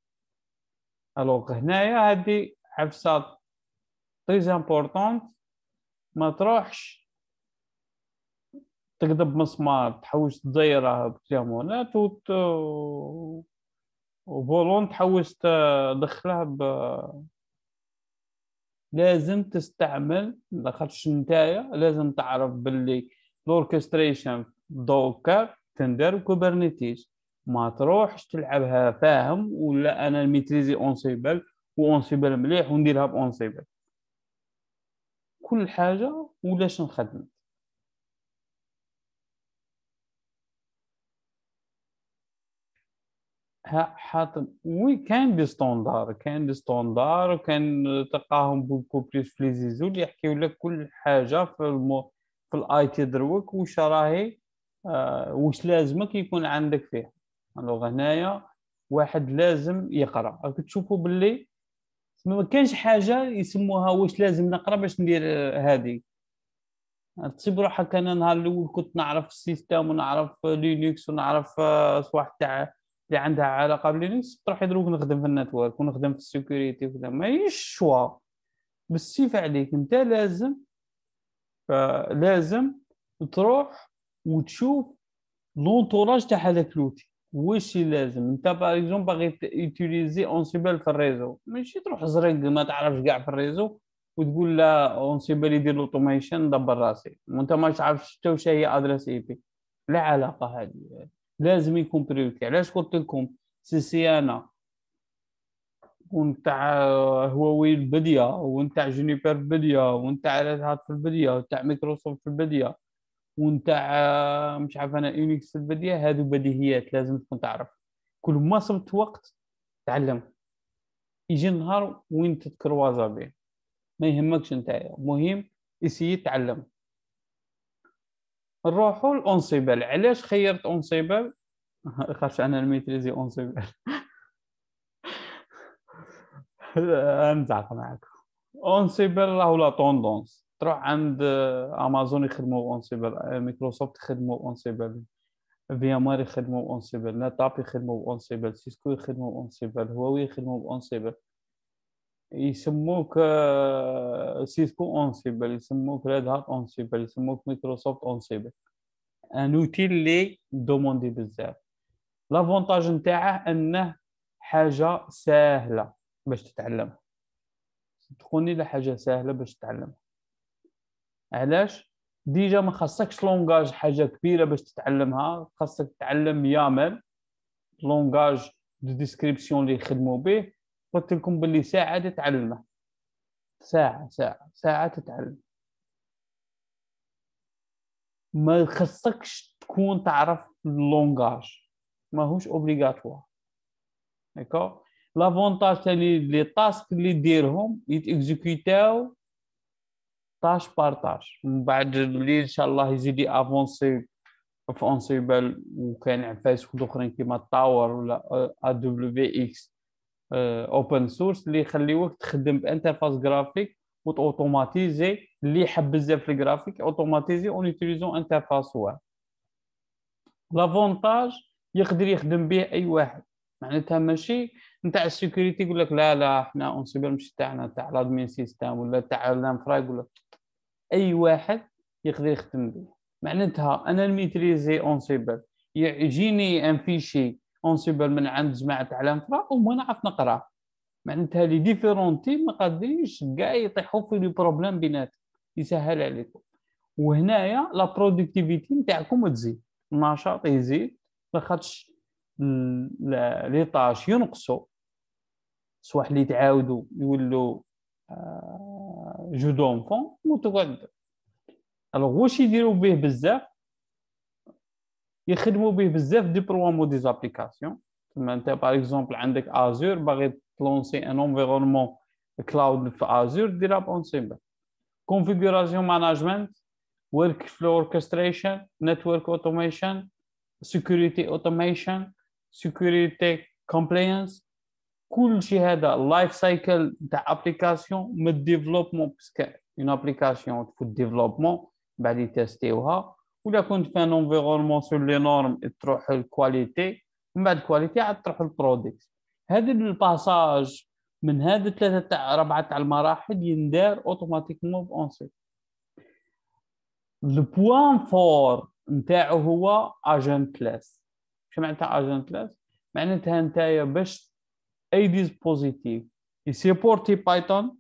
alors هنايا هادي عفسات très importantes ما تروحش تجدب مسمار تحوس تزيره بكليمونات وت وفولون تحوس تدخلها ب لازم تستعمل لاخاطش نتايا لازم تعرف باللي ال orchestration Docker تندار Kubernetes. ما تروحش تلعبها فاهم ولا أنا maîtriser Ansible و Ansible مليح ونديرها ب Ansible. كل حاجة ولاش نخدم حاط oui كاين des standards كاين des standards وكان تلقاهم beaucoup plus في les réseaux اللي يحكيو لك كل حاجة في le mot في ال IT دروك واش راهي واش لازمك يكون عندك فيها alors هنايا واحد لازم يقرأ. راك تشوفوا باللي ما كانش حاجة يسموها واش لازم نقرأ باش ندير هذه تصيب روحك أنا نهار الأول كنت نعرف ال système ونعرف Linux ونعرف صوالح تاع اللي عندها علاقة ب Linux تروح يدروك نخدم في ال network ونخدم في ال sécurité وكذا. ماهيش choix. بالسيف عليك أنت لازم لازم تروح وتشوف l'entourage تاع هذاك l'outil. واش لازم؟ انت par exemple باغي utiliser Ansible في ال réseau. ماشي تروح زرق ما تعرفش كاع في ال réseau وتقول لا Ansible يدير ال automation دبر راسي. وانت ما تعرفش حتى واش هي adresse IP لا علاقة هذه. لازم يكون بريورتي علاش قلت لكم؟ سي سي أنا. ونتاع هواوي البدية ونتاع جونيبر البديه ونتاع ريد هات في البدية ونتاع مايكروسوفت في البدية. ونتاع مش عارف أنا يونيكس في البديه هذو بديهيات لازم تكون تعرف. كل ما صبت وقت تعلم. يجي النهار وين تتكروازا به ما يهمكش انت مهم essaye تعلم. نروحوا ل Ansible. علاش خيرت Ansible؟ خاطر أنا ال maîtriser Ansible. نزعق معاكم. Ansible راهو la tendance تروح عند امازون يخدموا Ansible Microsoft يخدموا Ansible VMware يخدموا Ansible NetApp يخدموا Ansible Cisco يخدموا Ansible Huawei يخدموا Ansible يسموك Cisco Ansible يسموك Red Hat Ansible يسموك Microsoft Ansible un outil اللي demandé بزاف. l'avantage نتاعه انه حاجة سهله باش تتعلمها. تكوني لحاجه سهله باش تتعلمها. علاش؟ déjà ما خاصكش langage حاجة كبيرة باش تتعلمها خاصك تتعلم YAML langage de description اللي يخدموا به قلت لكم باللي ساعة تتعلمه. ساعة ساعة ساعة تتعلم. ما خصكش تكون تعرف ال langage ماهوش obligatoire d'accord l'avantage تاعي les tasks اللي ديرهم يت exécuter او tâche par tâche من بعد اللي ان شاء الله يزيد avancer في Ansible وكان عفايس اخرين كيما Tower ولا AWX open source اللي يخليوك تخدم ب interface graphique وت automatiser اللي يحب بزاف ال graphique automatiser en utilisant interface واحد l'avantage يقدر يخدم به اي واحد معناتها ماشي نتاع ال sécurité يقول لك لا لا إحنا Ansible مش تاعنا تاع l'admin système ولا تاع ال infra يقول لك أي واحد يقدر يخدم به. معناتها أنا ن maîtriser Ansible يجيني un fichier Ansible من عند جماعة تاع ال infra وما نعرف نقراه معناتها les différents teams ما قادرينش كاع يطيحوا في les problèmes بيناتهم. يسهل عليكم. وهنايا la productivité نتاعكم تزيد. النشاط يزيد. لاخاطش les tâches ينقصوا صوالح اللي تعاودوا يولوا jeu d'enfant وتقعد alors واش يديروا به بزاف يخدموا به بزاف des mots des applications تما انت par exemple عندك Azure باغي ت lancer un environnement cloud في Azure ديرها ب Ansible configuration management workflow orchestration network automation security automation security compliance كل شيء هذا ال life cycle تاع application من ال développement parce que une application في ال développement بعد ي tester وها. ولا كنت في un environnement sur les normes تروح ال qualité من بعد ال qualité عاد تروح ال prod هذا ال passage من هذه ثلاثة تاع اربعه تاع المراحل يندار automatiquement pensez ال point fort نتاعو هو agentless شو معناتها agentless معناتها نتايا باش اي dispositif ي supporter Python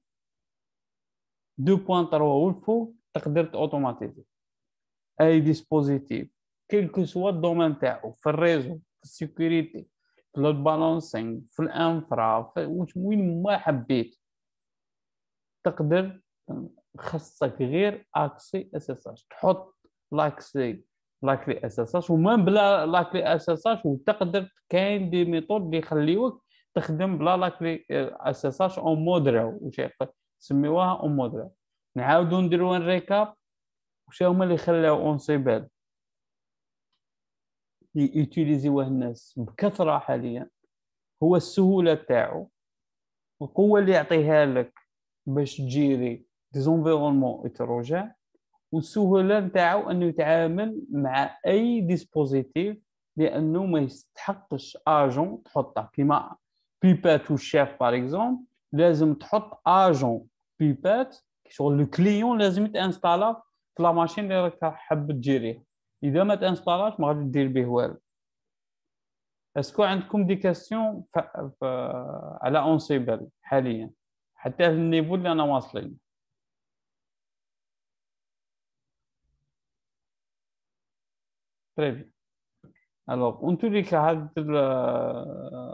2.3 والفوق تقدر automatiser اي dispositif quel que soit ال domaine تاعو في ال réseau في ال sécurité في ال load balancing في ال infra وين ما حبيت تقدر خاصك غير accès SSH تحط l'accès la clé SSH وما بلا la clé SSH وتقدر كاين des méthodes اللي يخليوك تخدم بلا la clé SSH en mode راو وش سميوها en mode راو نعاودو نديرو un récap وش هما اللي خلاو Ansible utilisé يوه الناس بكثرة حاليا. هو السهولة تاعو. القوة اللي يعطيها لك باش تـ gérer des environnements hétérogènes والسهولة نتاعو أنه يتعامل مع أي dispositif لأنه ما يستحقش اجون تحطه. كيما Puppet وال Chef par exemple لازم تحط agent Puppet شغل le client لازم يت installa في la machine اللي راك حاب تـ gérer يها إذا ما ت installa ش ما غادي دير به والو. est-ce que عندكم des questions على اونسيبل حاليا؟ حتى النيفو اللي أنا واصلين. تري الوغ ونتوريك هاد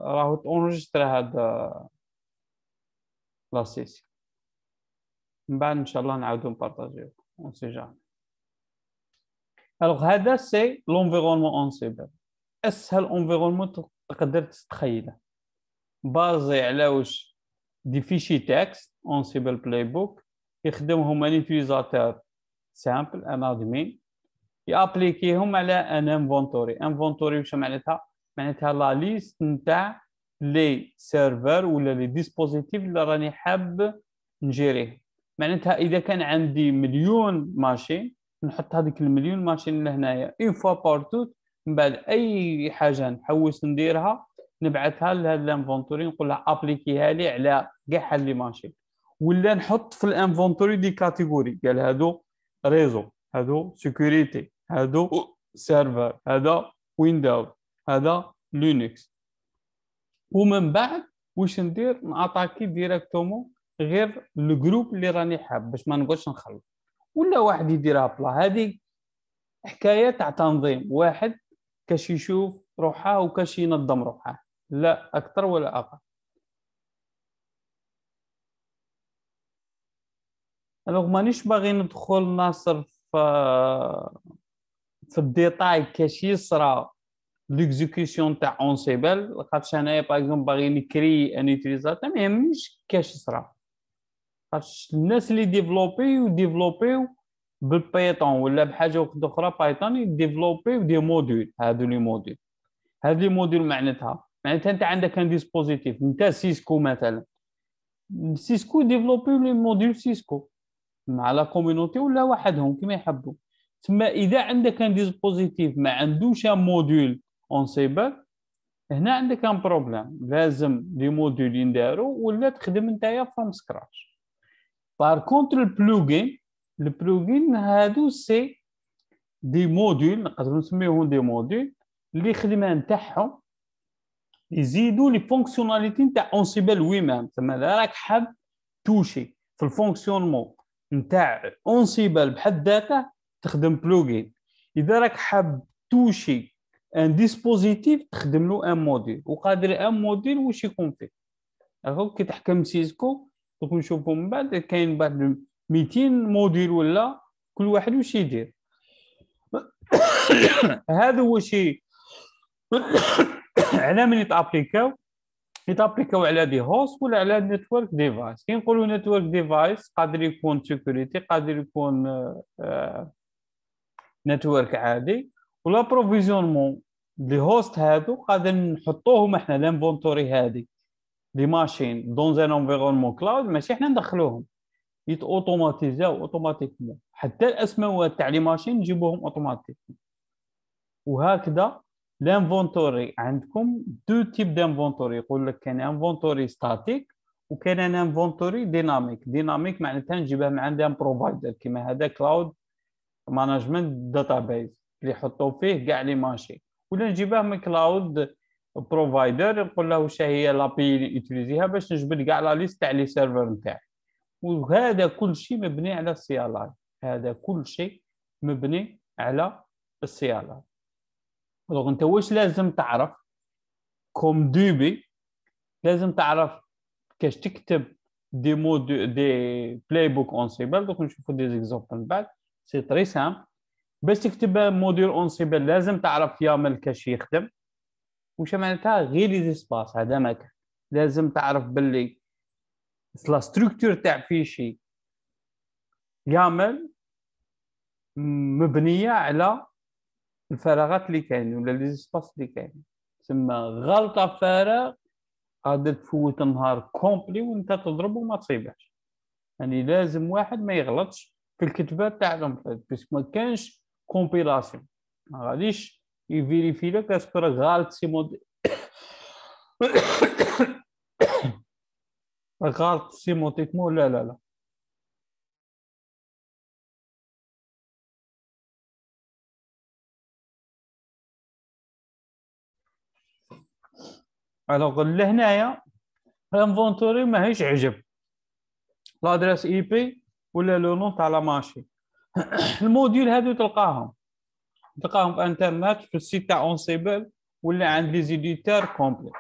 راهو تونجسترا هاد لا سيسيون من بعد ان شاء الله نعاودو نبارطاجيو اون سي جامي الوغ هذا سي لونفيرونمون اون سيبر اسهل environnement تقدر تتخيله basé على واش des fichiers texte Ansible playbook يخدمهم un utilisateur simple un admin ي appliquer هم على un inventory. inventory واش معناتها؟ معناتها la liste نتاع les serveurs ولا les dispositifs اللي راني حاب نـ gérer يه. معناتها إذا كان عندي مليون machine نحط هذيك المليون machine لهنايا. une fois partout من بعد أي حاجة نحوس نديرها نبعثها لهذا ال inventory نقول لها appliquer يها لي على كاع les machines. ولا نحط في ال inventory des catégories قال هادو réseau. هادو sécurité هادو serveur هذا Windows هذا Linux ومن بعد واش ندير؟ ن attaquer directement غير ال groupe اللي راني حاب باش ما نقولش نخلط ولا واحد يديرها بلا هذه حكاية تاع تنظيم. واحد كاش يشوف روحه وكاش ينظم روحه. لا أكثر ولا أقل. alors مانيش باغي ندخل ناصر في ال détail كاش يصرى l'exécution تاع Ansible خاطش انايا par exemple باغي نكري un utilisateur ما يهمنيش كاش يصرى خاطش الناس اللي développer développer و بال Python ولا بحاجه أخرى Python ي développer و des modules هادو les modules هاد les modules معناتها معناتها انت عندك un dispositif انت Cisco مثلا Cisco développer و les modules Cisco مع la community ولا وحدهم كما يحبوا. تما إذا عندك un dispositif ما عندوش un module Ansible هنا عندك un problème لازم les modules ينداروا ولا تخدم نتايا from scratch par contre ال plugin ال plugin هادو c'est des modules نقدروا نسميهم des modules اللي الخدمه نتاعهم يزيدوا les fonctionnalités نتاع Ansible lui-même. تما راك حاب toucher في ال fonctionnement نتاع Ansible بحد ذاته تخدم plugin إذا راك حاب toucher un dispositif تخدم له un module وقادر un module واش يكون فيه؟ كي تحكم Cisco دوك نشوفوا من بعد كاين بعد 200 modules ولا كل واحد واش يدير. هذا هو شيء على من يتابليكاو يتابليكاو على des hosts ولا على network device كي نقولوا network device قادر يكون sécurité قادر يكون network عادي. ولا provisionnement les hosts هادو قادر نحطوهم إحنا ل inventory هادي. les machines dans un environnement cloud ماشي إحنا ندخلوهم. يت automatisa و automatiquement حتى الأسماء تاع les machines نجيبوهم automatiquement وهكذا ال inventory عندكم. deux types d'inventory يقول لك كاين inventory statique وكاين un inventory dynamique dynamique معناتها نجيبها من عند un provider كيما هذا cloud management database اللي يحطوا فيه كاع les machines ولا نجيبها من cloud provider نقول له واش هي l'API اللي utiliser يها باش نجبد كاع la liste تاع les serveurs نتاعي. وهذا كل شيء مبني على ال CLI هذا كل شيء مبني على ال CLI donc انت واش لازم تعرف comme début؟ لازم تعرف كاش تكتب des modes des playbooks Ansible دوك نشوفوا des exemples من بعد. c'est très simple باش تكتب module Ansible لازم تعرف YAML كاش يخدم. واش معناتها؟ غير les espaces هذا ما كان. لازم تعرف باللي la structure تاع fichier YAML مبنية على الفراغات اللي كاينين ولا les espaces اللي كاينين تسمى غلطة فارغ قادر تفوت النهار complet وانت تضرب وما تصيبهش. يعني لازم واحد ما يغلطش في الكتابات تاعهم بس ما كانش compilation ما غاديش ي vérifier لك est-ce que راك غالط سي مود غالط sémantiquement لا لا لا. alors لهنايا ال en inventory ماهيش عجب. l'adresse IP ولا le nom تاع لا ماشي ال module هادو تلقاهم. تلقاهم في انترنت في ال site تاع Ansible ولا عند les éditeurs complets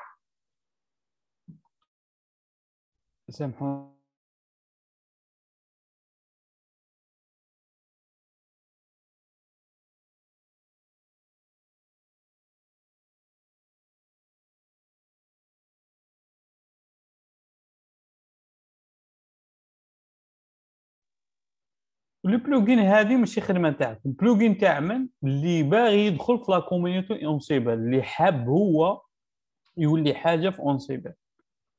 سامحوني. le plugin هذه ماشي خدمة تاعك ال plugin تاع من؟ اللي باغي يدخل في la community Ansible اللي حاب هو يولي حاجة في Ansible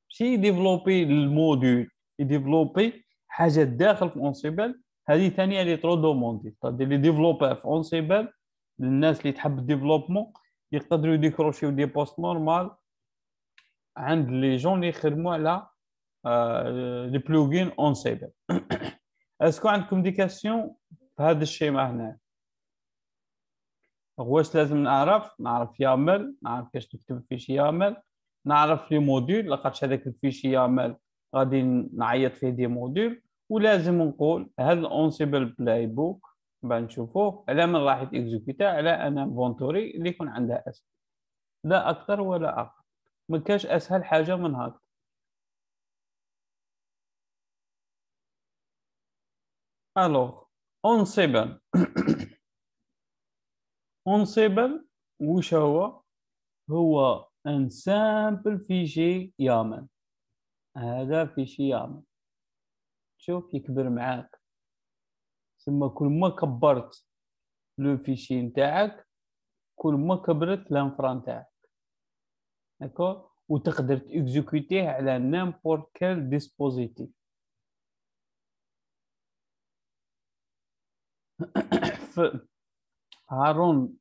ماشي ي développer ال module. ي développer حاجة داخل في Ansible هذه ثانية اللي trop demandé. تادير les développeurs في Ansible الناس اللي تحب ال développement يقدروا ي décrocher و des postes normal عند les gens اللي يخدموا على les plugins Ansible est-ce que عندكم des questions في هذا الشيء هنا؟ واش لازم نعرف؟ نعرف YAML نعرف كيفاش نكتب fichier YAML نعرف لي modules لاخاطش هذاك ال fichier YAML غادي نعيط فيه des modules. ولازم نقول هذا ال Ansible playbook بعد نشوفوه. على من راح يت exécuter على un inventory اللي يكون عندها اسم لا أكثر ولا أقل. ما كاش أسهل حاجة من هذا alors Ansible Ansible وش هو هو un simple fichier YAML هذا fichier YAML شوف يكبر معاك ثم كل ما كبرت le fichier نتاعك كل ما كبرت l'infra نتاعك d'accord وتقدر ت exécuter ه على n'importe quel dispositif alors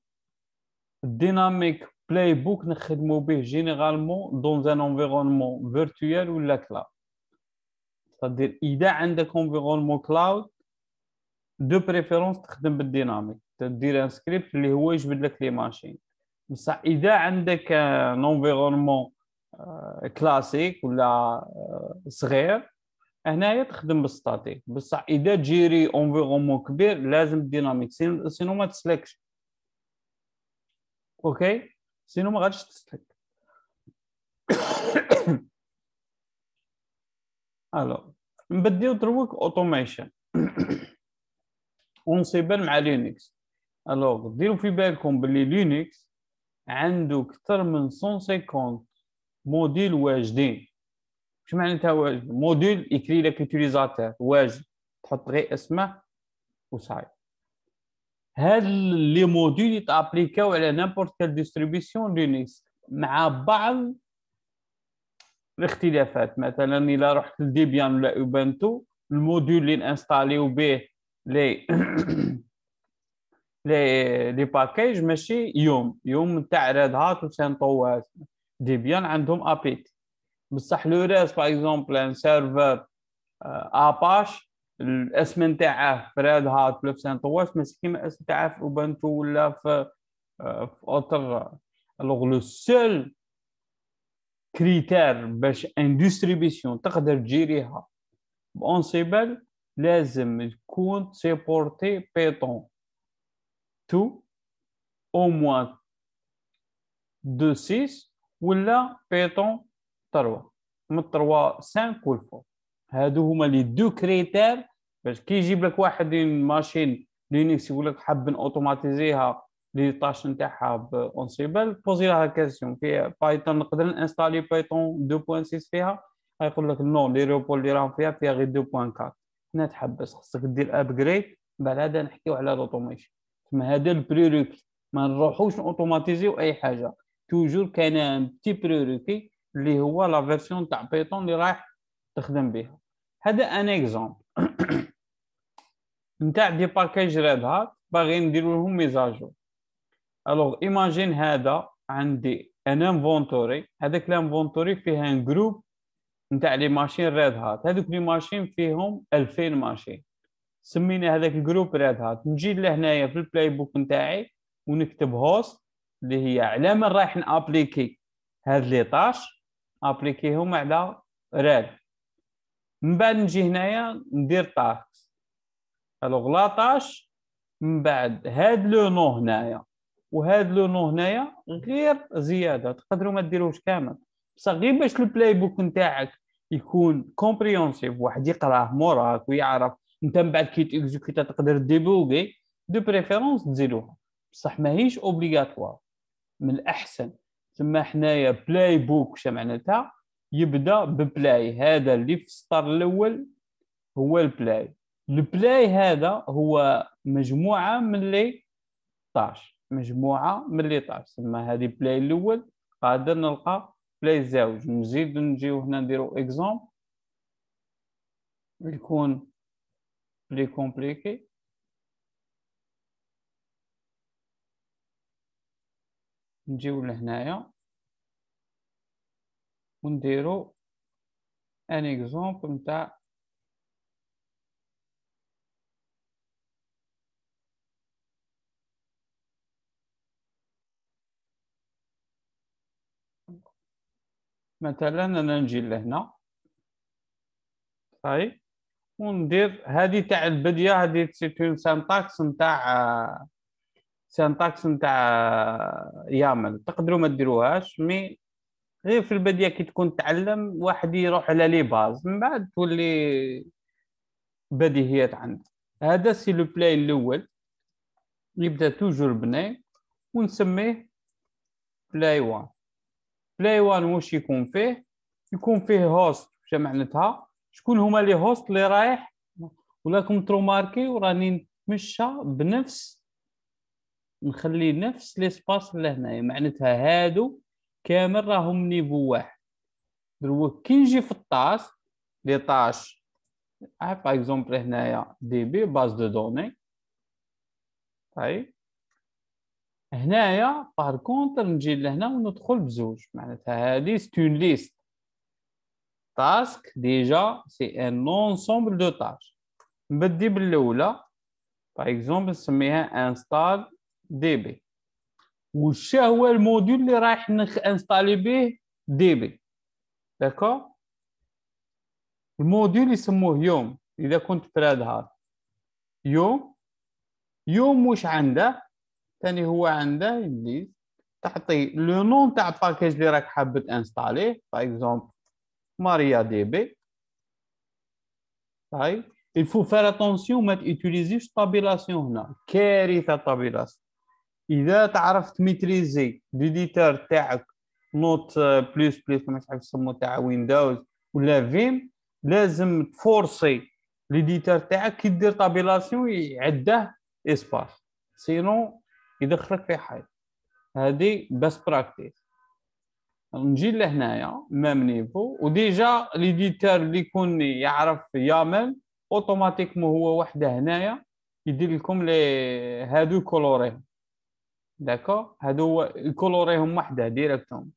ال dynamique playbook نخدمو به généralement dans un environnement virtuel ولا cloud تقدر اذا عندك environnement cloud de préférence تخدم بال dynamique تدير un script اللي هو يجبد لك les machines بصح اذا عندك un environnement classique ولا صغير هنايا تخدم بال statique. بصح إذا ت gérer environnement كبير لازم ال dynamique sinon ما تسلكش. OK؟ sinon ما غاديش تسلك. alors نبديو دروك automation Ansible مع Linux alors ديروا في بالكم باللي Linux عنده أكثر من 150 modules واجدين. شو معناتها واجد. module ي créer لك utilisateur واجد. تحط غير اسمه وصاي هاد les modules يت appliquer و على n'importe quelle distribution Linux مع بعض الاختلافات؟ مثلا إلا رحت ل Debian ولا Ubuntu ال module اللي ن installer و به les les les packages ماشي yum. yum تاع Red Hat و CentOS Debian عندهم apt. بصح le reste par exemple un serveur Apache الاسم نتاعه في Red Hat ولا في CentOS ماشي كيما الاسم نتاعه في Ubuntu ولا في في autres alors le seul critère باش une distribution تقدر ت gérer ها ب Ansible لازم يكون supporté Python two au moins deux six ولا Python 3 من 3 5 والفوق هادو هما les deux critères باش كي يجيب لك واحد machine Linux يقول لك حاب automatiser ها les tâches نتاعها ب Ansible poser لها question في Python نقدر ن installer Python 2.6 فيها. يقول لك non les روبول اللي راهم فيها فيها غير 2.4 هنا تحبس خصك دير upgrade بعد هذا نحكيو على ال automation. تما هذا ال prérequis ما نروحوش ن automatiser و أي حاجة. toujours كاين un petit prérequis اللي هو la version تاع Python اللي رايح تخدم بها هذا un exemple نتاع des packages Red Hat باغي نديرو لهم mise à jour alors imagine هذا عندي un inventory هذاك ال inventory فيه un groupe نتاع les machines Red Hat هذوك les machines فيهم 2000 machines سمينا هذاك ال groupe Red Hat نجي لهنايا في ال playbook نتاعي ونكتب host اللي هي على من رايح ن appliquer هاد les tâches appliquer هم على Red. من بعد نجي هنايا ندير tasks alors la tâche من بعد هاد le nom هنايا. وهاد le nom هنايا غير زيادة. تقدروا ما ديروش كامل. بصح غير باش ال playbook نتاعك يكون compréhensif واحد يقراه موراك ويعرف. أنت من بعد كي ت exécuter تقدر déboguer de préférence تزيدوها. بصح ماهيش obligatoire من الأحسن. تما حنايا playbook شا معناتها يبدا ب play. هذا اللي في السطر الأول هو ال play. ال play هذا هو مجموعة من les tâches. مجموعة من les tâches. تما هذه play الأول. قادر نلقى play زوج نزيد نجيو هنا نديرو exemple يكون plus compliqué نجيو لهنايا. ونديرو un exemple نتاع مثلا أنا نجي لهنا. صحيح وندير هذه تاع البدية هذه c'est une syntaxe نتاع syntaxe نتاع YAML. تقدروا ما ديروهاش mais غير في البديه كي تكون تعلم واحد يروح على les bases من بعد تولي بديهيات عندك هذا c'est le play الأول. يبدأ toujours ب play ونسميه play 1 play 1 واش يكون فيه؟ يكون فيه hosts واش معناتها. شكون هما les hosts اللي رايح؟ وراكم ت remarquer وراني نتمشى بنفس نخلي نفس les espaces لهنايا معناتها هادو كامل راهم niveau واحد. دروك كي نجي في ال tâche les tâches par exemple هنايا DB base de données طيب. هنايا par contre نجي لهنا وندخل بزوج معناتها هادي c'est une liste task déjà c'est un ensemble de tâches نبدي بالأولى par exemple نسميها install DB وش هو ال module اللي رايح installer به DB d'accord ال module يسموه yum إذا كنت في هذا yum؟ yum واش عنده؟ ثاني هو عنده اللي تعطي le nom تاع package اللي راك حاب ت installer ه par exemple MariaDB طيب. Il faut faire attention ما ت utiliser ش tabulation هنا كارثه tabulation إذا تعرف ت maîtriser l'éditeur تاعك Note plus plus ما تعرف تسمو تاع Windows ولا Vim لازم ت forcer l'éditeur تاعك كي دير tabulation يعده espace. sinon يدخلك في حي. هذه best practice نجي لهنايا même niveau و déjà l'éditeur اللي يكون يعرف يعمل automatiquement هو وحده هنايا يدير لكم لي هادو colorier هم d'accord؟ هادو هو ي colorier هم وحده directement.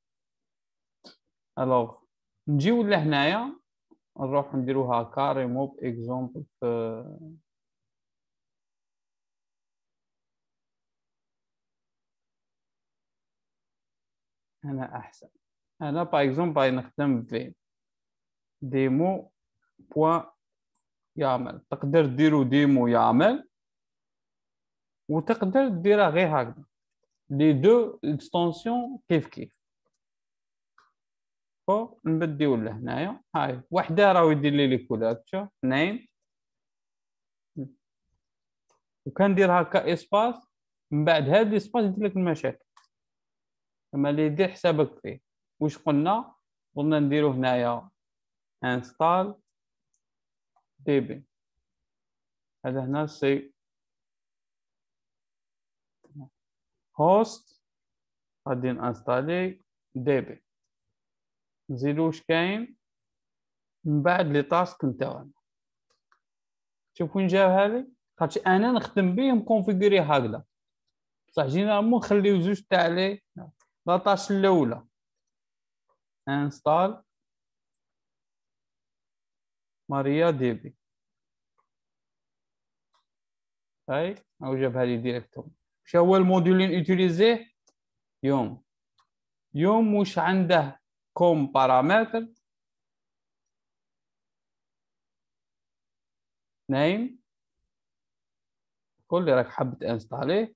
alors نجيو لهنايا نروح نديروها carrément par exemple في هنا أحسن. أنا par exemple نخدم في démo point YAML. تقدر ديرو démo YAML وتقدر ديرها غير هكذا. les deux extensions كيف كيف؟ فو نبديو لهنايا هاي وحدة راهو يدير لي les couleurs شوف name وكندير هكا espace من بعد هاد ال espace يدير لك المشاكل. أما اللي يدير حسابك فيه. واش قلنا؟ قلنا نديرو هنايا install DB هذا هنا c'est hosts غادي ن installer DB نزيدو واش كاين من بعد les tasks نتاعنا. شوف وين جاب هذه خاطش أنا نخدم به م configurer هكذا. بصح généralement نخليو زوج تاع les la tâche الأولى. install MariaDB هاي أو جابها لي directement واش هو ال module اللي ن utiliser ه yum. yum واش عنده comme paramètre. name. كل اللي راك حاب ت installer ه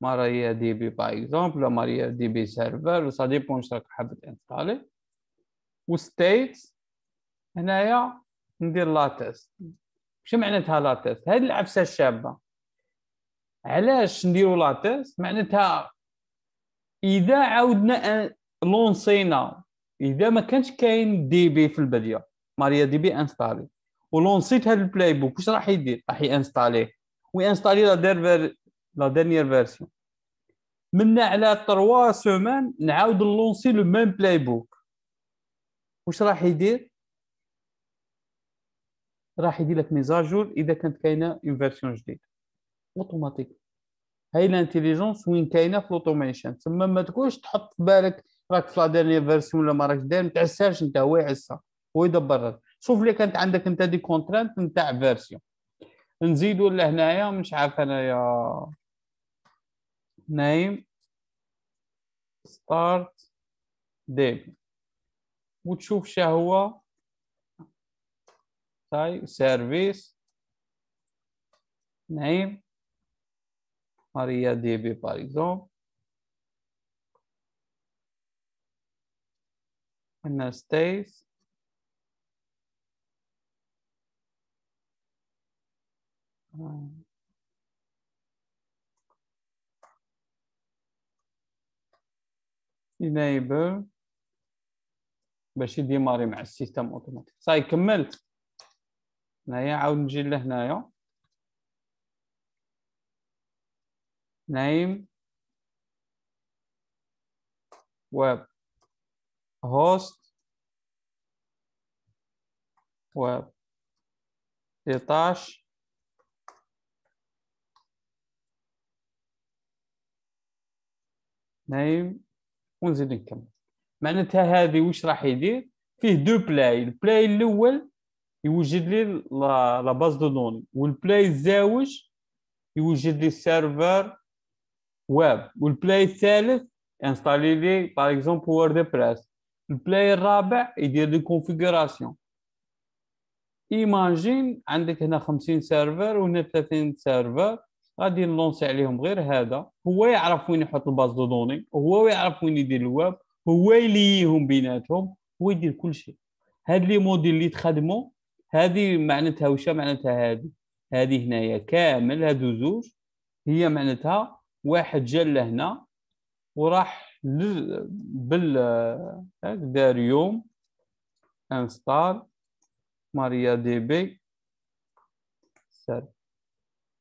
MariaDB par exemple MariaDB server و ça dépend راك حاب ت installer و state هنايا ندير latest. شو معناتها latest؟ هذه العفسة الشابة. علاش نديرو latest معناتها إذا عاودنا lancer نا إذا ما كانش كاين DB في البديه MariaDB installer و lancer ت هذا ال playbook واش راح يدير؟ راح ي installer ه وي installer la der la dernière version منا على 3 semaines نعاود ن lancer le même playbook واش راح يدير؟ راح يدير لك mise à jour إذا كانت كاينة une version جديدة. اوتوماتيك هاي ال intelligence وين كاينة في ال automation تما ما تقولش تحط في بالك راك في la dernière version ولا ما راكش داير ما تعساش أنت هو يعسها هو يدبر شوف لي كانت عندك أنت des contraintes نتاع version نزيدو لهنايا مش عارف انايا name. start DB وتشوف شا هو. طيب service name. DB par exemple عندنا status enable. باش ي démarrer مع ال système automatique. صاي كملت هنايا عاود نجي لهنايا. Name web host web 13 name. ونزيد نكمل. معناتها هذه واش راح يدير؟ فيه deux plays. ال play الأول يوجد لي la base de données وال play الزاوج يوجد لي ال serveur web وال play الثالث installer لي par exemple WordPress ال play الرابع يدير لي configuration imagine عندك هنا 50 serveurs وهنا 30 serveurs غادي ن lancer عليهم غير هذا. هو يعرف وين يحط ال base de données هو يعرف وين يدير الويب هو ي lier هم بيناتهم هو يدير كل شيء. هاد les modules اللي تخدموا هذه معناتها واش معناتها هذه هذه هنايا كامل هادو زوج. هي معناتها واحد جا لهنا وراح بال دار yum install MariaDB server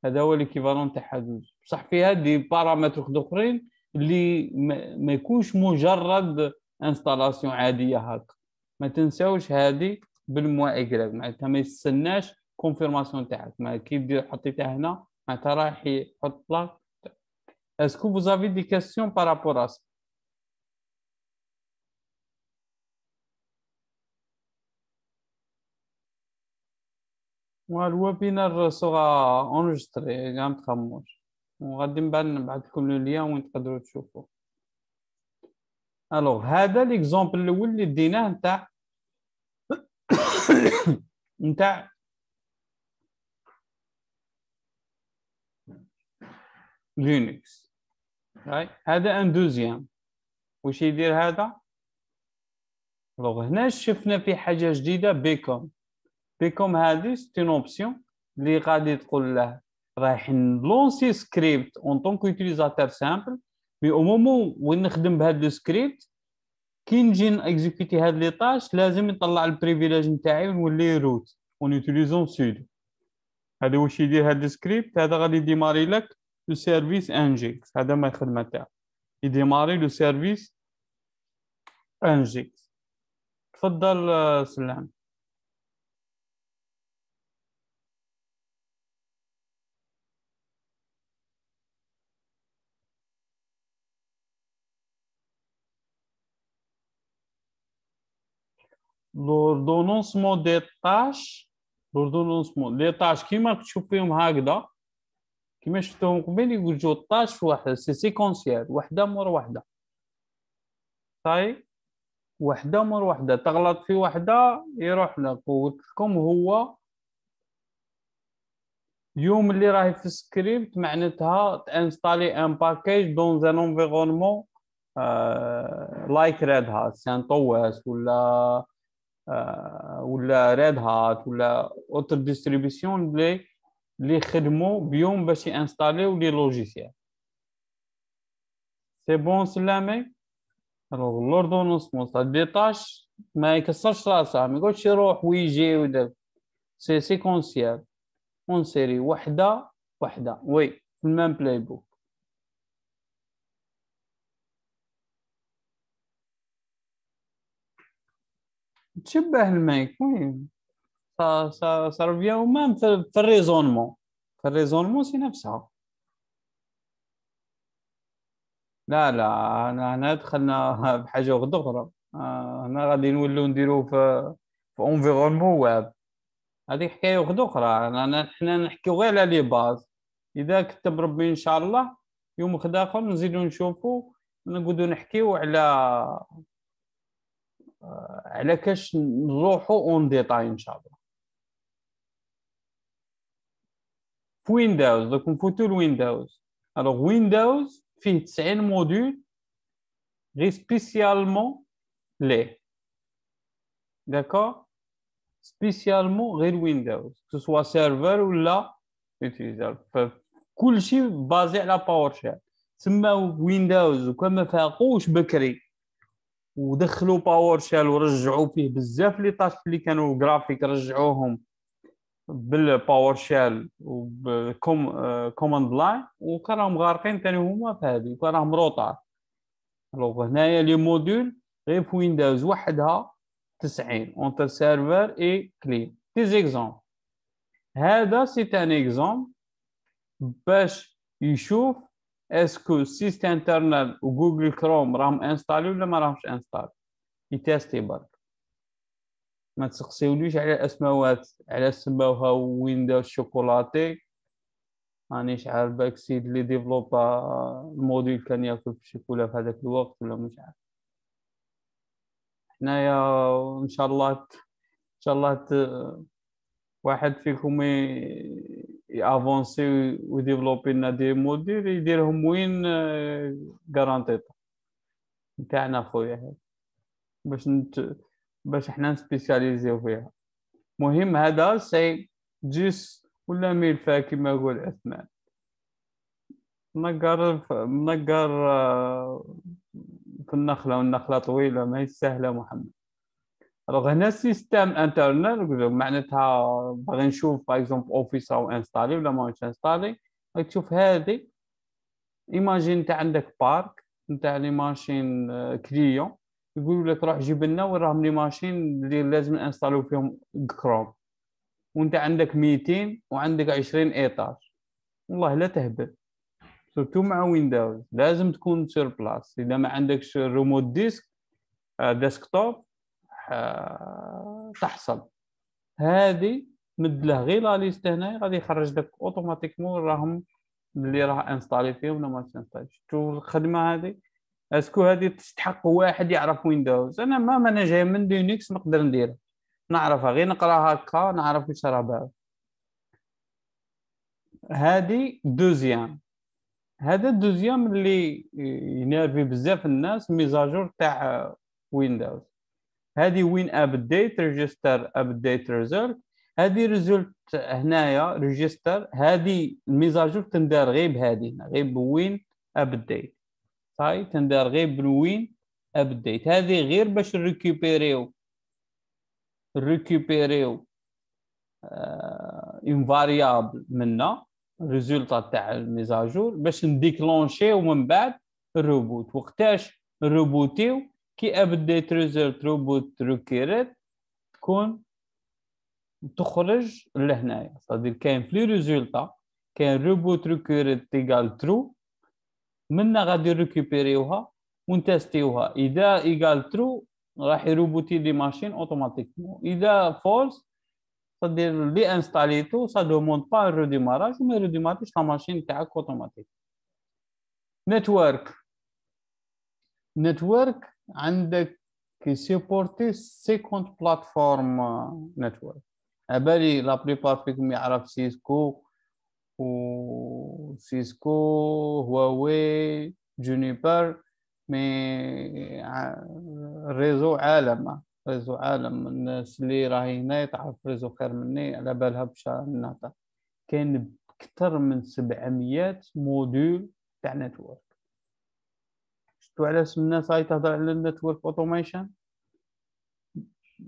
هذا هو l'équivalent تاع هادو بصح فيها des paramètres أخرين اللي ما يكونش مجرد installation عادية هكا ما تنساوش هذه بال moins y grec معناتها ما يستناش confirmation تاعك. ما كي دير حطيتها هنا معناتها راح يحط لك est-ce que vous avez des questions par rapport à وال webinaire sera enregistré كاع متخموش وغادي من بعد نبعث لكم le lien وين تقدروا تشوفوا alors هذا l'exemple الأول اللي ديناه نتاع نتاع لينكس هذا un deuxième واش يدير هذا؟ alors هنا شفنا في حاجة جديدة become. become هذه c'est une option اللي غادي تقول له رايح ن lancer script en tant qu'utilisateur simple. mais au moment وين نخدم بهذا السكريبت كي نجي ن exécuter هاد les tâches لازم نطلع ال privilège نتاعي ونولي root. en utilisant sudo هذا واش يدير هاد السكريبت هذا غادي ي démarrer لك le service Nginx هذا ما الخدمه تاعو ي démarrer le service Nginx تفضل سلام l'ordonnancement des tâches l'ordonnancement les tâches. كيما تشوف فيهم هكذا كيما شفتهم قبيل يوجدوا ال tâches واحدة c'est séquentiel وحدة مور وحدة. صاي وحدة مور وحدة. تغلط في وحدة يروح لك قلت لكم هو. yum اللي راهي في السكريبت معناتها ت installer un package dans un environnement like Red Hat CentOS ولا ولا Red Hat ولا autre distribution اللي اللي يخدموا ب yum باش ي installer و les logiciels. c'est bon سلامي alors l'ordonnancement تاع des tâches ما يكسرش راسها ما يقولش يروح ويجي ويدير c'est séquentiel en série وحده وحده oui في ال même playbook تشبه المايك وين ça revient même في, ال raisonnement في ال raisonnement c'est نفسها. لا لا أنا هنا دخلنا بحاجة وحده أخرى. آه، هنا غادي نولوا نديرو في في environnement web هذه حكاية وحده أخرى. أنا حنا نحكيو غير على les bases إذا كتب ربي إن شاء الله يوم واحد آخر نزيدو نشوفو نقعدو نحكيو على آه، على كاش نروحو en détail إن شاء الله. في Windows دوك نفوتو ال Windows alors Windows فيه 90 module غير spécialement ليه d'accord spécialement غير Windows soit serveur ولا utilisateur كلشي basé على PowerShell سماو Windows وكان ما فاقوش بكري ودخلوا PowerShell ورجعوا فيه بزاف les tâches اللي كانوا graphiques رجعوهم بال PowerShell وبال command line وكانوا غارقين ثاني هما في هذه وكانوا en retard alors هنايا les modules غير في Windows وحدها 90 entre serveur et client des exemples هذا c'est un exemple باش يشوف est-ce que Sysinternals و Google Chrome راهم installés ولا ما راهمش انستالي ي tester برك. ما تسقسيوليش على الاسماوات على سماوها Windows Chocolatey. مانيش عارف باك سيد اللي développa ال module كان يأكل في الشوكولا في هذاك الوقت ولا مش عارف. حنايا إن شاء الله إن شاء الله ت... واحد فيكم ي avancer وي développer لنا des modules يديرهم وين غارانتيطا نتاعنا خويا. باش نت... باش حنا نسبيسياليزيو فيها. مهم هذا سي جيس ولا ملفا كما يقول عثمان. منقر منقر في النخلة والنخلة طويلة ما هي سهلة محمد. الوغ هنا سيستم انترنال معناتها باغي نشوف باغ اكزومبل اوفيس أو انستالي ولا ما انستالي تشوف هذه. imagine انت عندك parc نتاع les machines clients يقولوا لك روح جيب لنا وين راهم les machines اللي لازم انستالو فيهم كروم وانت عندك 200 وعندك 20 étages والله لا تهبل. surtout مع Windows لازم تكون sur place إذا ما عندكش remote desk desktop تحصل. هذه مد له غير la liste هنا. غادي يخرج لك automatiquement راهم اللي راه installé فيهم ولا ما تنستاليش شوف الخدمة هذه. est-ce que هذه تستحق واحد يعرف Windows أنا ما أنا جاي من Linux نقدر نديرها نعرفها. غير نقراها هكا نعرف واش راه باب هذه deuxième. هذا ال deuxième اللي ي énerver بزاف الناس mises à jour تاع Windows هذه win update register update result هذه result هنايا register هذه ال mise à jour تندار غير بهذه غير ب win update صاي تندار غير ب win update هذه غير باش نريكوبيريو. ريكوبيريو une variable منا résultat تاع ال mise à jour باش نديكلونشيو من بعد ال reboot. وقتاش نروبوتيو؟ كي update result reboot required تكون تخرج لهنايا. c'est-à-dire كاين في résultat كاين reboot required égal true منا غادي ريكوبيريوها ونتستيوها إذا égal true راح ي rebooter les machines automatiquement إذا false c'est-à-dire لي انستاليتو ça demande pas redémarrage وما روديماريش la machine تاعك أوتوماتيك. نتورك. نتورك عندك كيسيبورتي سيكونت بلاتفورم نتورك. عبالي لا بريبار فيكم يعرف سيسكو و سيسكو هواوي جونيبر مي ريزو عالم ريزو عالم الناس اللي راهي هنا تعرف ريزو خير مني على بالها بشا الناطق كاين أكثر من 700 modules تاع network شفتوا علاش الناس هاي تهضر على ال network automation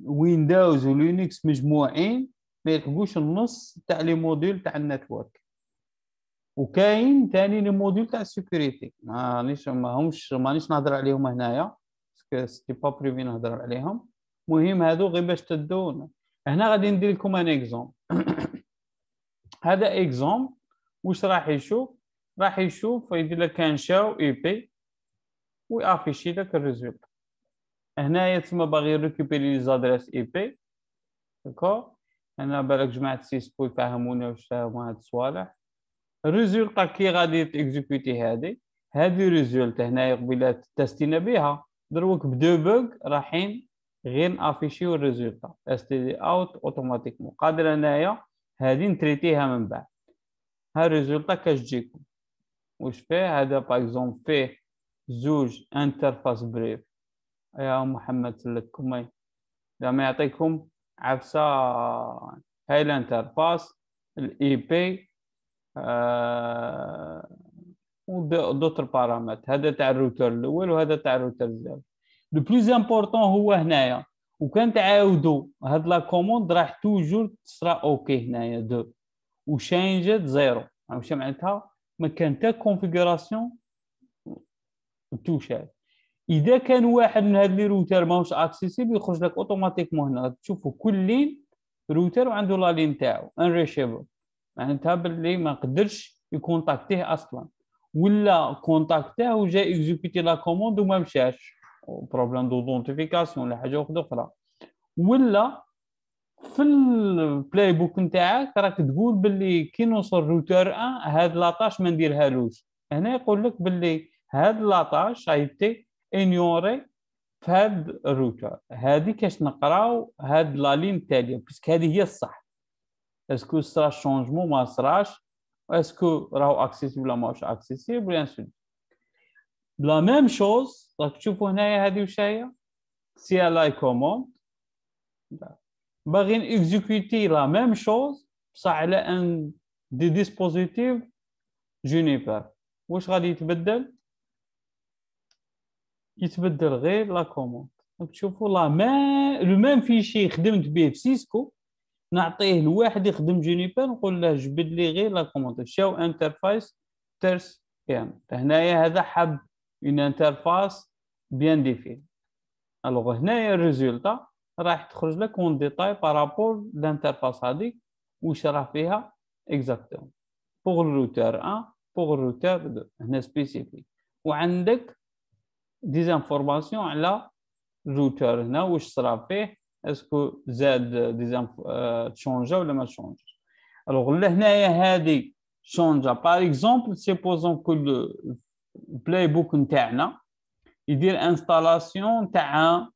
Windows و Linux مجموعين ما يلحقوش النص تاع les modules تاع ال network وكاين ثاني les modules تاع ال sécurité. مانيش ما همش مانيش نهضر عليهم هنايا c'était pas prévu نهضر عليهم. مهم هادو غير باش تدون. هنا غادي ندير لكم un exemple هذا exemple واش راح يشوف؟ راح يشوف يدير لك un show IP وي afficher لك ال résultat. هنايا تما باغي récupérer les adresses IP. d'accord؟ أنا بالك جماعة Cisco يفهمونا واش هما هاد الصوالح ال résultat كي غادي ت exécuter هادي هادي result هنايا قبيلة تستينا بها دروك ب debug رايحين غير افيشيو ال résultat. stdout automatiquement قادر انايا هادي نتريتيها من بعد. ها ال résultat كاش تجيكم واش فيه؟ هذا par exemple فيه زوج interfaces bref. يا محمد سلككم لما يعطيكم عفسة. هاي ال interface ال IP آه و d'autres paramètres هذا تاع الروتر الأول وهذا تاع الروتر الثاني le plus important هو هنايا. وكان تعاودوا هاد la commande راح toujours تصرا OK هنايا deux. و changed zéro. واش معناتها؟ ما كان حتى configuration توشات إذا كان واحد من هاد les routeurs ماهوش accessible يخرج لك automatiquement هنا. تشوفوا كل un routeur وعنده la ligne تاعو. unreachable معناتها باللي ما قدرش يكونتاكتيه أصلا. ولا كونتاكتاه وجا exécuter la commande وما مشاش. problème d'authentification ولا حاجة واحدة أخرى. ولا في ال playbook نتاعك راك تقول باللي كي نوصل روتر 1 هاد la tâche ما نديرهالوش. هنا يقول لك باللي هاد la tâche été ignorée في هاد الروتر هادي كاش نقراو هاد la ligne التاليه parce que هذه هي الصح. est-ce que صرا changement ما صراش est-ce que راهو accessible ولا ماهوش accessible ensuite la même chose راك تشوفوا هنايا هذه واش هي CLI command باغيين exécuter la même chose بصح على un des dispositifs Juniper واش غادي يتبدل يتبدل غير la commande تشوفوا la même le même fichier خدمت به في Cisco نعطيه لواحد يخدم Juniper نقول له جبد لي غير la commande. show interface terse comme هنايا هذا حب une interface bien définie alors هنايا ال résultat راح تخرج لك en détail par rapport l'interface هذيك واش راه فيها؟ exactement pour ال routeur 1 pour ال routeur 2 هنا spécifique وعندك des informations على الروتر هنا واش صرا فيه؟ est-ce que زاد des infos تشونجا ولا ما تشونجاش alors لهنايا هادي شونجا par exemple supposons que ال playbook نتاعنا يدير installation تاع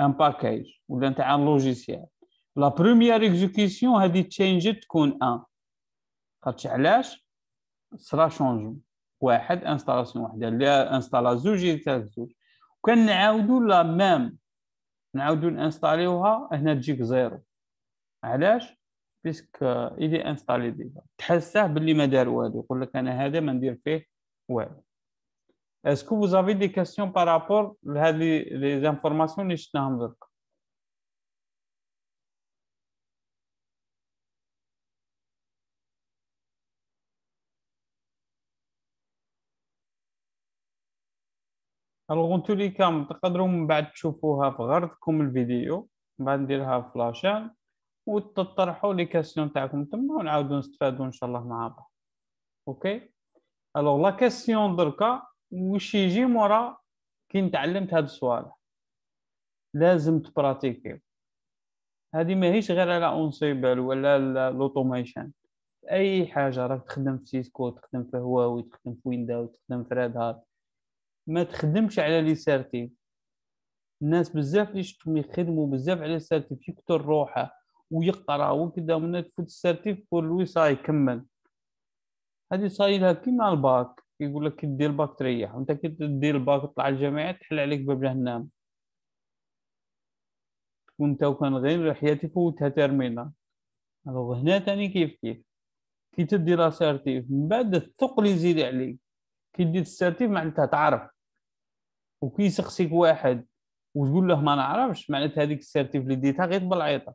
un package ولا تاع un logiciel la première exécution هذه تشينج تكون un خاطش علاش صرا changement واحد installation وحده اللي انستالا زوج يتاك زوج وكان نعاودو la même نعاودو نانستاليوها هنا تجيك zéro. علاش؟ parce que elle est installée déjà. تحسه باللي ما دار والو يقول لك أنا هذا ما ندير فيه والو. est-ce que des questions par rapport لهاد les informations اللي شفناهم درك؟ alors tous les cas تقدروا من بعد تشوفوها في غرضكم الفيديو بعد نديرها في وتطرحوا les questions تاعكم تما ونعاودوا نستفادوا إن شاء الله مع بعض. OK؟ alors la question دركا وش يجي مورا كي تعلمت هاد الصوالح لازم تبراتيكي هذه ماهيش غير على Ansible ولا l'automation أي حاجة راك تخدم في Cisco تخدم في هواوي تخدم في Windows تخدم في Red Hat ما تخدمش على les certifs الناس بزاف اللي شفتهم يخدموا بزاف على ال certif يقتل روحه ويقرا وكذا من تفوت ال certif pour lui ça y est يكمل هذه صايلها كيما الباك يقول لك دير الباك تريح وانت كي دير الباك تطلع الجامعة تحل عليك باب جهنم. وانت وكان غير حياتي فوتها terminé. alors هنا تاني كيف كيف؟ كي تدي la certif من بعد الثقل يزيد عليك. كي دير ال certif معناتها تعرف. وكي يسقسيك واحد وتقول له ما نعرفش معناتها هذيك ال certif اللي ديتها غير بالعيطه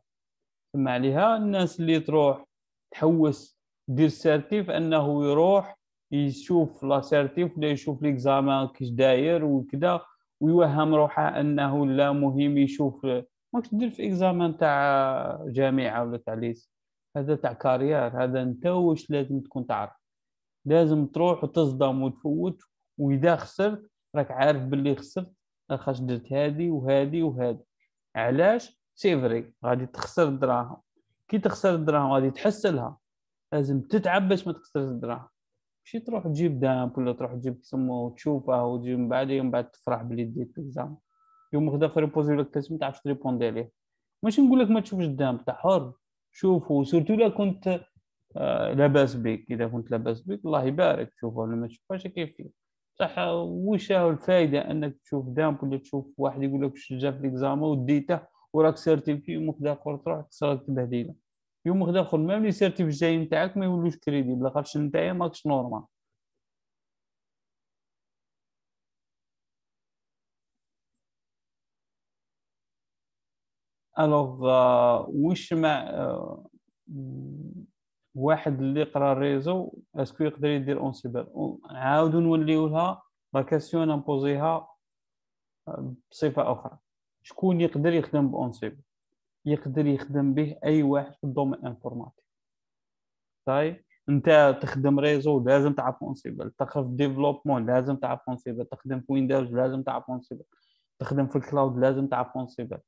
تسمع عليها الناس اللي تروح تحوس دير ال certif أنه يروح يشوف la certif ولا يشوف l'examen كيش داير وكذا ويوهم روحه أنه لا مهم يشوف ماكش دير في examen تاع جامعه ولا تاع lycée. هذا تاع carrière هذا أنت واش لازم تكون تعرف. لازم تروح وتصدم وتفوت وإذا خسرت راك عارف باللي خسرت لاخاطش درت هادي وهادي وهادي. علاش؟ c'est vrai غادي تخسر الدراهم كي تخسر الدراهم غادي تحسلها. لازم تتعب باش ما تخسرش الدراهم ماشي تروح تجيب dump ولا تروح تجيب كسمو وتشوفه وتجي من بعد يوم بعد تفرح بلي ديت ال exam يوم غدا آخر يبوزيو لك cas ما تعرفش تريبوندي عليه. ماشي نقول لك ما تشوفش ال dump تاع حر. شوفوا surtout لا كنت آه، لاباس بك إذا كنت لاباس بك الله يبارك. تشوفه ولا ما تشوفهاش كيف كيف صح وش الفائده أنك تشوف dump ولا تشوف واحد يقول لك واش جا في l'examen وديته وراك certifié يوم وحده آخر تروح تصرا تبهديلة. يوم وحده آخر même les certifs جاي نتاعك ما يولوش crédibles لاخاطش نتايا ماكش normal. alors واش مع واحد اللي قرا ال réseau est-ce que يقدر يدير Ansible. نعاودو نوليو لها la question نبوزيها بصفة أخرى. شكون يقدر يخدم ب Ansible؟ يقدر يخدم به أي واحد في ال domaine informatique. طيب؟ انت تخدم réseau لازم تعرف Ansible تخدم développement لازم تعرف Ansible تخدم في Windows لازم تعرف Ansible تخدم في ال cloud لازم تعرف Ansible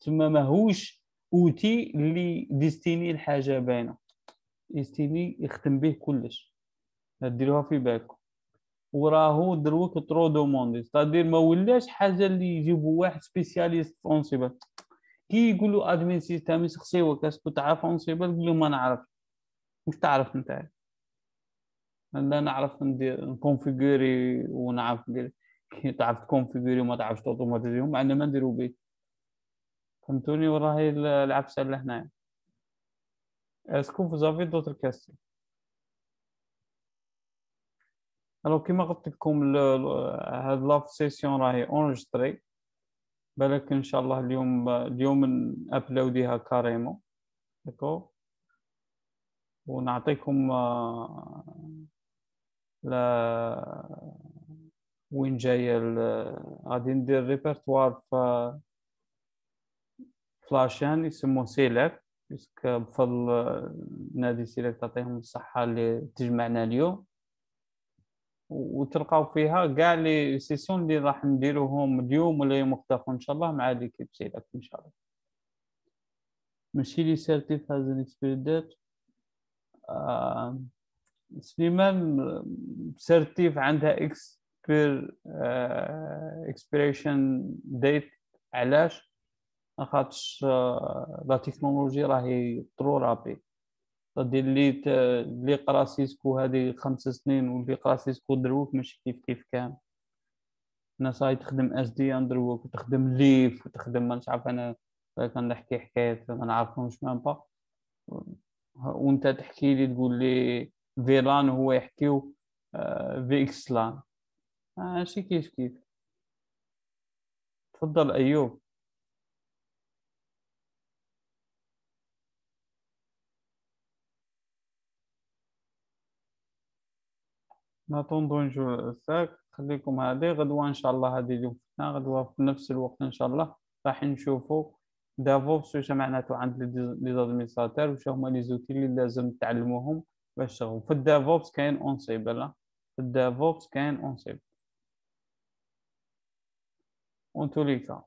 تما ماهوش outil اللي destiné لحاجة باينة. destiné يخدم به كلش. ديروها في بالكم وراهو دروك trop demandé c'est-à-dire ما ولاش حاجة اللي يجيبوا واحد spécialiste في Ansible كي يقولوا admin système يسقسيوك est-ce que تعرف Ansible قول لهم ما نعرفش واش تعرف أنت؟ لا نعرف ندير ن configurer ونعرف ندير كي تعرف ت configurer وما تعرفش ت automatiser هم معنا ما نديرو بيه فهمتوني؟ وراهي العفسه اللي هنايا. est-ce que vous avez d'autres questions alors كيما قلت لكم هاد la session راهي enregistrée بالك إن شاء الله اليوم اليوم uploader ها carrément d'accord ونعطيكم لا وين جاية غادي ندير ريبرتوار في la chaîne يسموه سيلك بفضل نادي سيلك تعطيهم الصحة اللي تجمعنا اليوم. وتلقاو فيها كاع les sessions اللي راح نديروهم اليوم ولا يوم أخر. إن شاء الله مع l'équipe سيلك إن شاء الله. ماشي les certifs has an expiry date آه سليمان certif عندها expire expiration date علاش؟ خاطش la technologie راهي trop rapide غادي اللي اللي قرا Cisco هذه خمس سنين واللي قرا Cisco دروك ماشي كيف كيف كان الناس هاي تخدم SDN دروك وتخدم ليف وتخدم ما نعرف أنا كنحكي حكايات ما نعرفهمش مام با وانت تحكي لي تقول لي فيلان هو يحكيو في إكس لأن ماشي كيف كيف تفضل ايوب ناطوندو نجو ساك خليكم هذه غدوة إن شاء الله هذه اليوم غدوة في نفس الوقت إن شاء الله راح نشوفوا DevOps واش معناته عند les administrateurs واش هما les outils اللي لازم تعلموهم باش تشتغلوا في ال DevOps كاين Ansible في ال DevOps كاين Ansible en tous les cas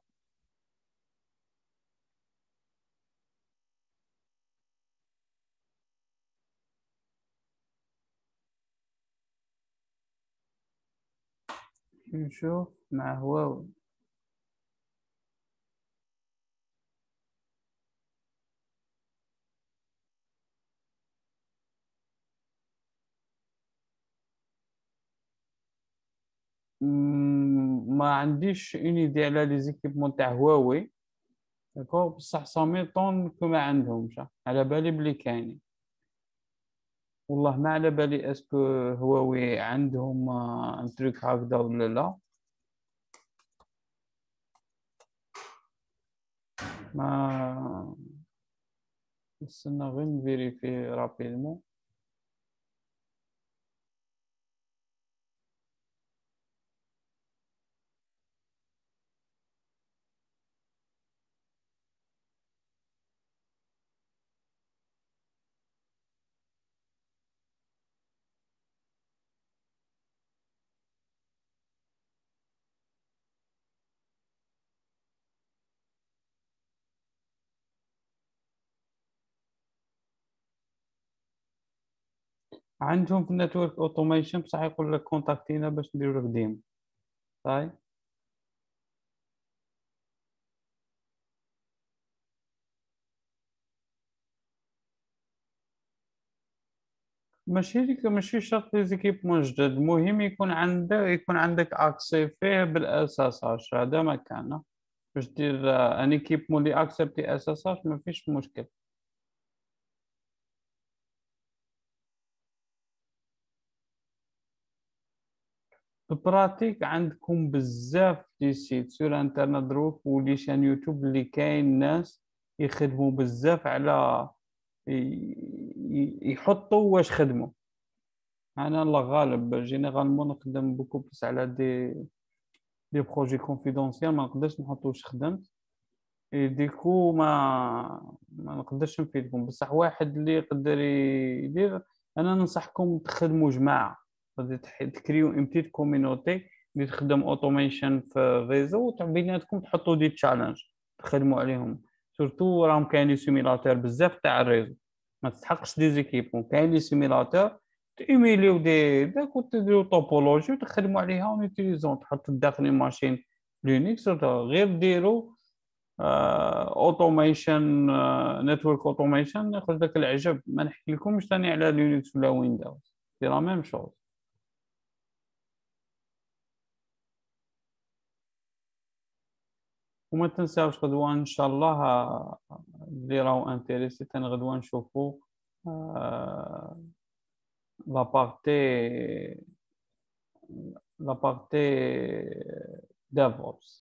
نشوف مع هواوي. ما عنديش une idée على les équipements تاع هواوي. d'accord بصح ça m'étonne كما عندهمش على بالي بلي كاينين. والله ما على بالي est-ce que هواوي عندهم un truc هكذا ولا لا. ما نستنى غير ن vérifier rapidement عندهم في ال network automation بصح يقول لك contacter نا باش نديرو لك des essais؟ ماشي ديك ماشي شرط les équipements جدد. المهم يكون عندك يكون عندك accès فيه بال SSH هذا ما كان. باش دير un équipement لي accepte SSH ما فيش مشكل. pratique عندكم بزاف des sites sur internet دروك و les chaînes YouTube اللي كاين ناس يخدموا بزاف على يحطوا واش خدموا أنا الله غالب généralement نخدم beaucoup plus على des des projets confidentiels ما نقدرش نحط واش خدمت. du coup ما ما نقدرش نفيدكم. بصح واحد اللي يقدر يدير أنا ننصحكم تخدموا جماعة. ت créer و une petite communauté اللي تخدم automation في réseau بيناتكم تحطوا des challenges تخدموا عليهم. surtout راهم كاين les simulateurs بزاف تاع ال réseau. ما تستحقش des équipements كاين les simulateurs ت émuler و دي داك وتديرو topologie وتخدموا عليها ونيتيليزون تحطوا داخل machine Linux غير ديروا automation network automation ياخذ داك العجب ما نحكي لكمش ثاني على Linux ولا Windows c'est la même chose وما تنساوش غدوة إن شاء الله اللي راهو intéressé تاني غدوة نشوفو la partie la partie DevOps